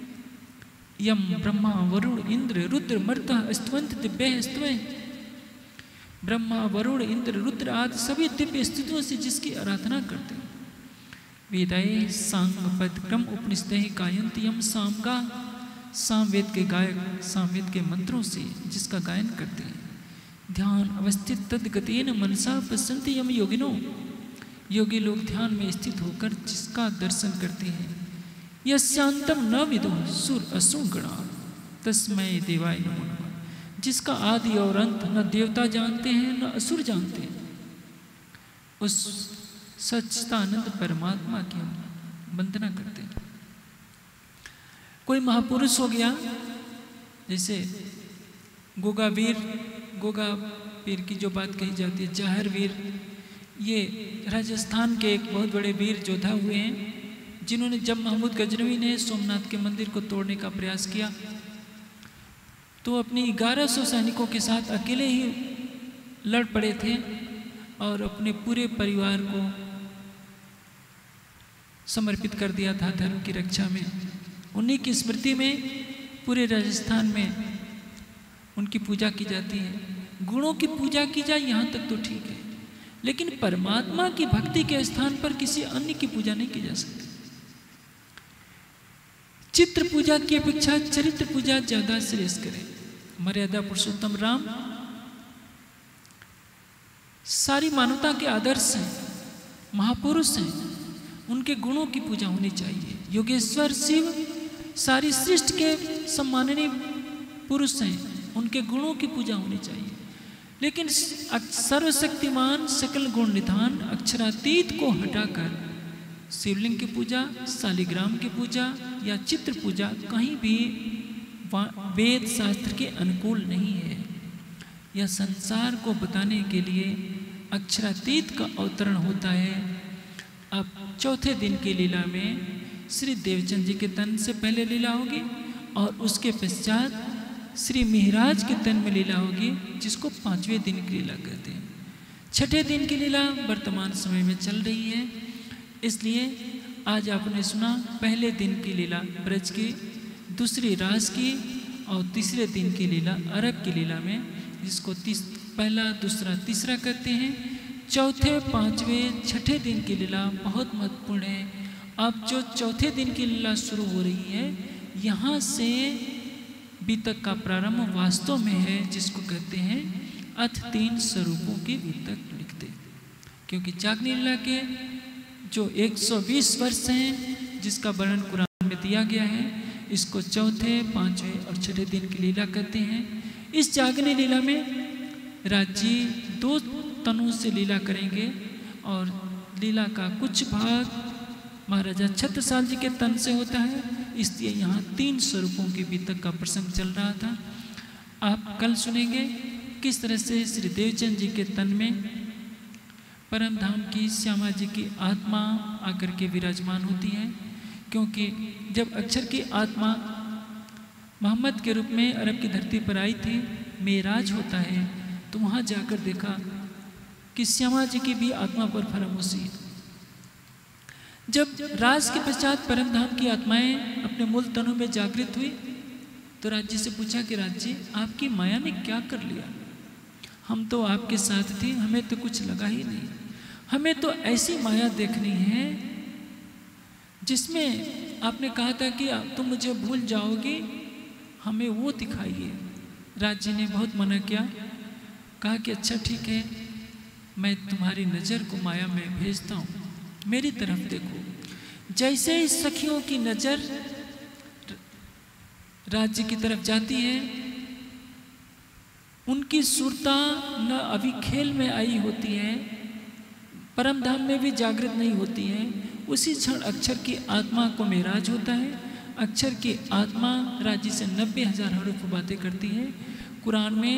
यम ब्रह्मा वरुण इंद्र रुद्र मर्त स्तवंत दिव्य स्तव ब्रह्मा वरुण इंद्र रुद्र आदि सभी दिव्य स्थितियों से जिसकी आराधना करते हैं। वेदाय सांग पद क्रम उपनिषद गायंत यम साम का सामवेद के गायक, सामवेद के मंत्रों से जिसका गायन करते हैं। ध्यान अवस्थित तदगतेन मनसा पसंत यम योगिनो। योगी लोग ध्यान में स्थित होकर जिसका दर्शन करते हैं यह शांतम न विदो, सुर असुर गणा। तस्मय देवाय नमो जिसका आदि और अंत न देवता जानते हैं, न असुर जानते हैं। उस सच्चिदानंद परमात्मा की हम वंदना करते हैं। कोई महापुरुष हो गया, जैसे गोगा वीर गोगा वीर की जो बात कही जाती है, ज़ाहिर वीर, ये राजस्थान के एक बहुत बड़े वीर योद्धा हुए हैं, जिन्होंने जब महमूद गजनवी ने सोमनाथ के मंदिर को तोड़ने का प्रयास किया तो अपनी 1100 सैनिकों के साथ अकेले ही लड़ पड़े थे और अपने पूरे परिवार को समर्पित कर दिया था धर्म की रक्षा में। उन्हीं की स्मृति में पूरे राजस्थान में उनकी पूजा की जाती है। गुणों की पूजा की जाए, यहाँ तक तो ठीक है। लेकिन परमात्मा की भक्ति के स्थान पर किसी अन्य की पूजा नहीं की जा सकती। चित्र पूजा की अपेक्षा चरित्र पूजा ज़्यादा श्रेष्ठ करें। मर्यादा पुरुषोत्तम राम, सारी मानवता के आदर्श हैं, महापुरुष हैं, उनके गुणों की पूजा होनी चाहिए। योगेश्वर शिव, सारी सृष्टि के सम्माननीय पुरुष हैं उनके गुणों की पूजा होनी चाहिए। लेकिन सर्वशक्तिमान सकल गुण निधान अक्षरातीत को हटाकर शिवलिंग की पूजा, शालिग्राम की पूजा या चित्र पूजा कहीं भी वेद शास्त्र के अनुकूल नहीं है। यह संसार को बताने के लिए अक्षरातीत का अवतरण होता है। अब चौथे दिन की लीला में श्री देवचंद जी के तन से पहले लीला होगी और उसके पश्चात श्री मिहराज के तन में लीला होगी, जिसको पाँचवें दिन की लीला कहते हैं। छठे दिन की लीला वर्तमान समय में चल रही है। इसलिए आज आपने सुना पहले दिन की लीला ब्रज की, दूसरी रास की और तीसरे दिन की लीला अरब की लीला में, जिसको तीस, पहला, दूसरा, तीसरा कहते हैं। चौथे, पाँचवें, छठे दिन की लीला बहुत महत्वपूर्ण है। अब जो चौथे दिन की लीला शुरू हो रही है, यहाँ से बीतक का प्रारंभ वास्तव में है, जिसको कहते हैं अथ तीन स्वरूपों के बीतक लिखते। क्योंकि जागनी लीला के जो 120 वर्ष हैं, जिसका वर्णन कुरान में दिया गया है, इसको चौथे, पाँचवें और छठे दिन की लीला कहते हैं। इस जागनी लीला में राज्य दो तनों से लीला करेंगे और लीला का कुछ भाग महाराजा छत्रसाल जी के तन से होता है इसलिए यहाँ तीन स्वरूपों के बीतक का प्रसंग चल रहा था। आप कल सुनेंगे किस तरह से श्री देवचंद जी के तन में परम धाम की श्यामा जी की आत्मा आकर के विराजमान होती है, क्योंकि जब अक्षर की आत्मा मोहम्मद के रूप में अरब की धरती पर आई थी, मेराज होता है तो वहाँ जाकर देखा कि श्यामा जी की भी आत्मा पर फरामोशी है जब राज के पश्चात परम धाम की आत्माएँ अपने मूल तनों में जागृत हुई तो राज्य से पूछा कि राज्य, आपकी माया ने क्या कर लिया? हम तो आपके साथ थे, हमें तो कुछ लगा ही नहीं। हमें तो ऐसी माया देखनी है, जिसमें आपने कहा था कि तुम मुझे भूल जाओगे, हमें वो दिखाइए। राज्य ने बहुत मना किया, कहा कि अच्छा ठीक है, मैं तुम्हारी नज़र को माया में भेजता हूँ। मेरी तरफ़ देखो। जैसे ही सखियों की नज़र राज्य की तरफ़ जाती है, उनकी सुरता न अभी खेल में आई होती है परम धाम में भी जागृत नहीं होती है। उसी क्षण अक्षर की आत्मा को मेराज होता है। अक्षर की आत्मा राज्य से नब्बे हज़ार हरूफ बातें करती है। कुरान में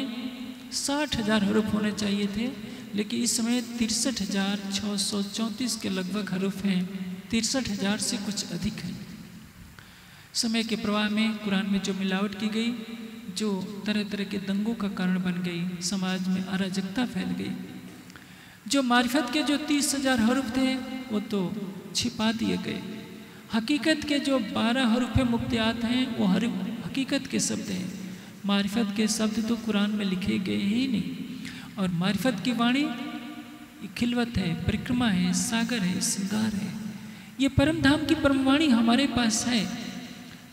साठ हज़ार हरूफ होने चाहिए थे। लेकिन इस समय तिरसठ हज़ार छः सौ चौंतीस के लगभग हरूफ हैं। तिरसठ हज़ार से कुछ अधिक हैं। समय के प्रवाह में कुरान में जो मिलावट की गई, जो तरह तरह के दंगों का कारण बन गई, समाज में अराजकता फैल गई। जो मारिफत के जो तीस हज़ार हरूफ थे, वो तो छिपा दिए गए। हकीकत के जो बारह हरूफ मुक्तियात हैं, वो हर हकीकत के शब्द हैं। मारिफत के शब्द तो कुरान में लिखे गए ही नहीं। और मारिफत की वाणी खिलवत है, परिक्रमा है, सागर है श्रृंगार है। ये परम धाम की परमवाणी हमारे पास है,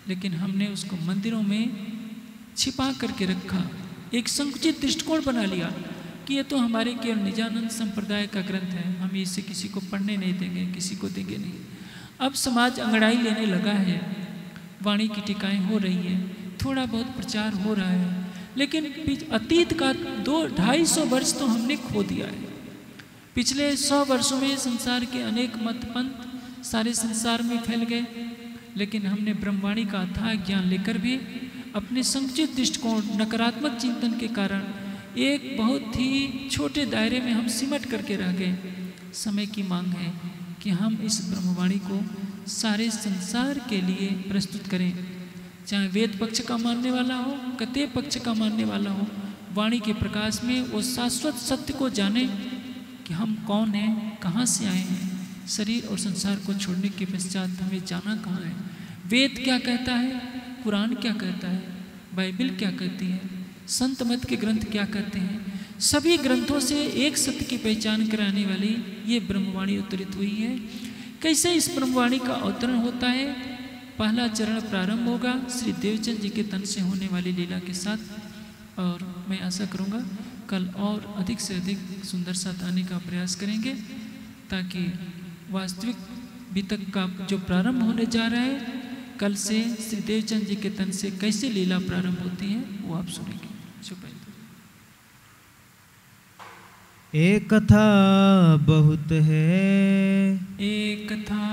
लेकिन हमने उसको मंदिरों में छिपा करके रखा, एक संकुचित दृष्टिकोण बना लिया कि ये तो हमारे केवल निजानंद संप्रदाय का ग्रंथ है, हम इसे किसी को पढ़ने नहीं देंगे, किसी को देंगे नहीं। अब समाज अंगड़ाई लेने लगा है, वाणी की टिकाएँ हो रही है, थोड़ा बहुत प्रचार हो रहा है लेकिन अतीत का दो ढाई सौ वर्ष तो हमने खो दिया है। पिछले सौ वर्षों में संसार के अनेक मत पंथ सारे संसार में फैल गए, लेकिन हमने ब्रह्मवाणी का अथाह ज्ञान लेकर भी अपने संकुचित दृष्टिकोण, नकारात्मक चिंतन के कारण एक बहुत ही छोटे दायरे में हम सिमट करके रह गए। समय की मांग है कि हम इस ब्रह्मवाणी को सारे संसार के लिए प्रस्तुत करें। चाहे वेद पक्ष का मानने वाला हो कते पक्ष का मानने वाला हो, वाणी के प्रकाश में वो शाश्वत सत्य को जाने कि हम कौन हैं, कहाँ से आए हैं। शरीर और संसार को छोड़ने के पश्चात हमें जाना कहाँ है। वेद क्या कहता है? कुरान क्या कहता है? बाइबल क्या कहती है? संत मत के ग्रंथ क्या कहते हैं? सभी ग्रंथों से एक सत्य की पहचान कराने वाली ये ब्रह्मवाणी उत्तरित हुई है। कैसे इस ब्रह्मवाणी का अवतरण होता है? पहला चरण प्रारंभ होगा। श्री देवचंद जी के तन से होने वाली लीला के साथ और मैं आशा करूँगा कल और अधिक से अधिक सुंदर साथ आने का प्रयास करेंगे ताकि वास्तविक बीतक का जो प्रारंभ होने जा रहा है कल से श्री देवचंद जी के तन से कैसे लीला प्रारंभ होती है वो आप सुनेंगे। शुभ एक कथा बहुत है। एक कथा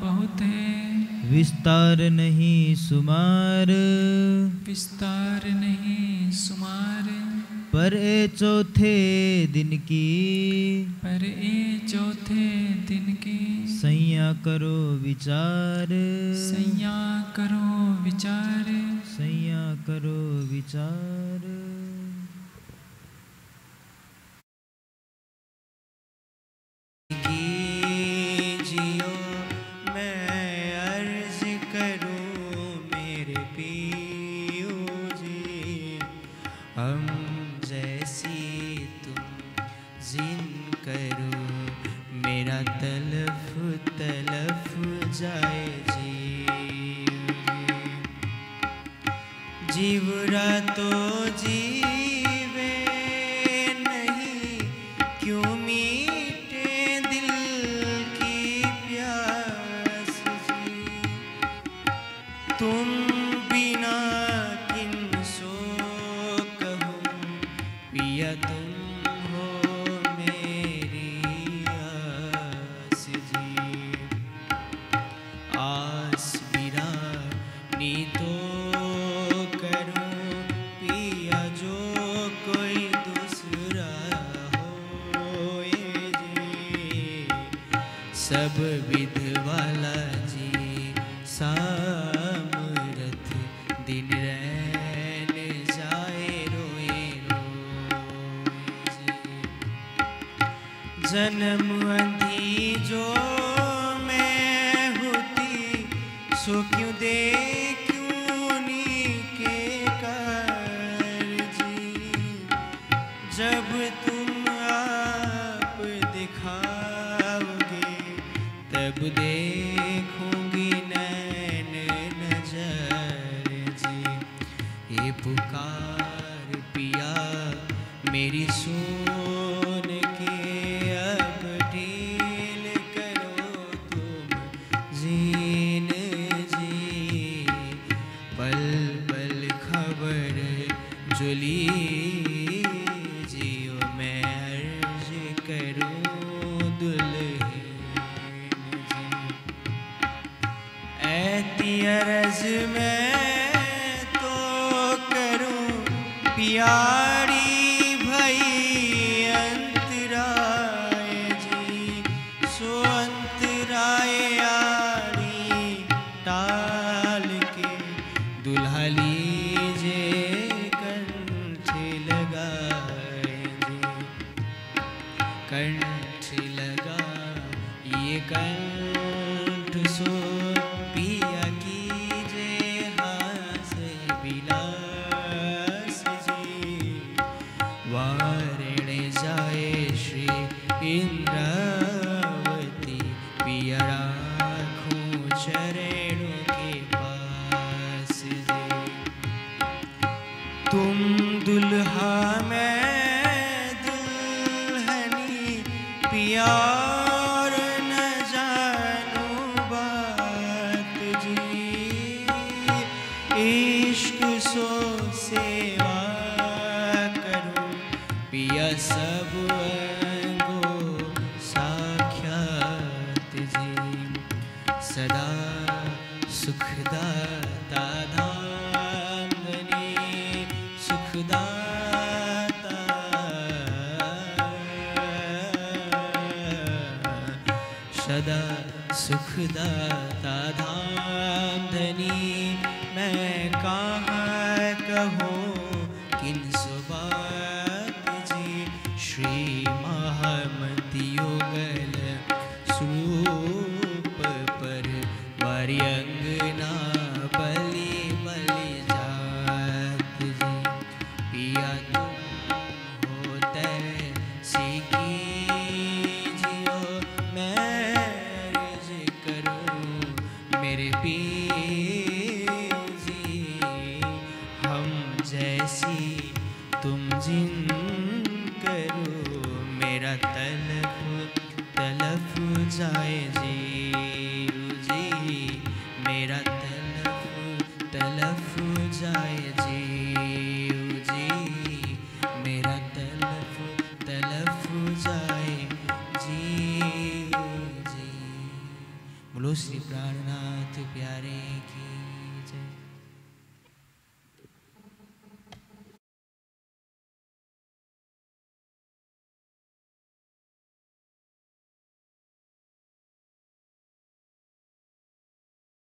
बहुत है। विस्तार नहीं सुमार। विस्तार नहीं सुमार। पर ए चौथे दिन की। पर ए चौथे दिन की। सैया करो विचार। सैया करो विचार। सैया करो विचार। তোরা তো জি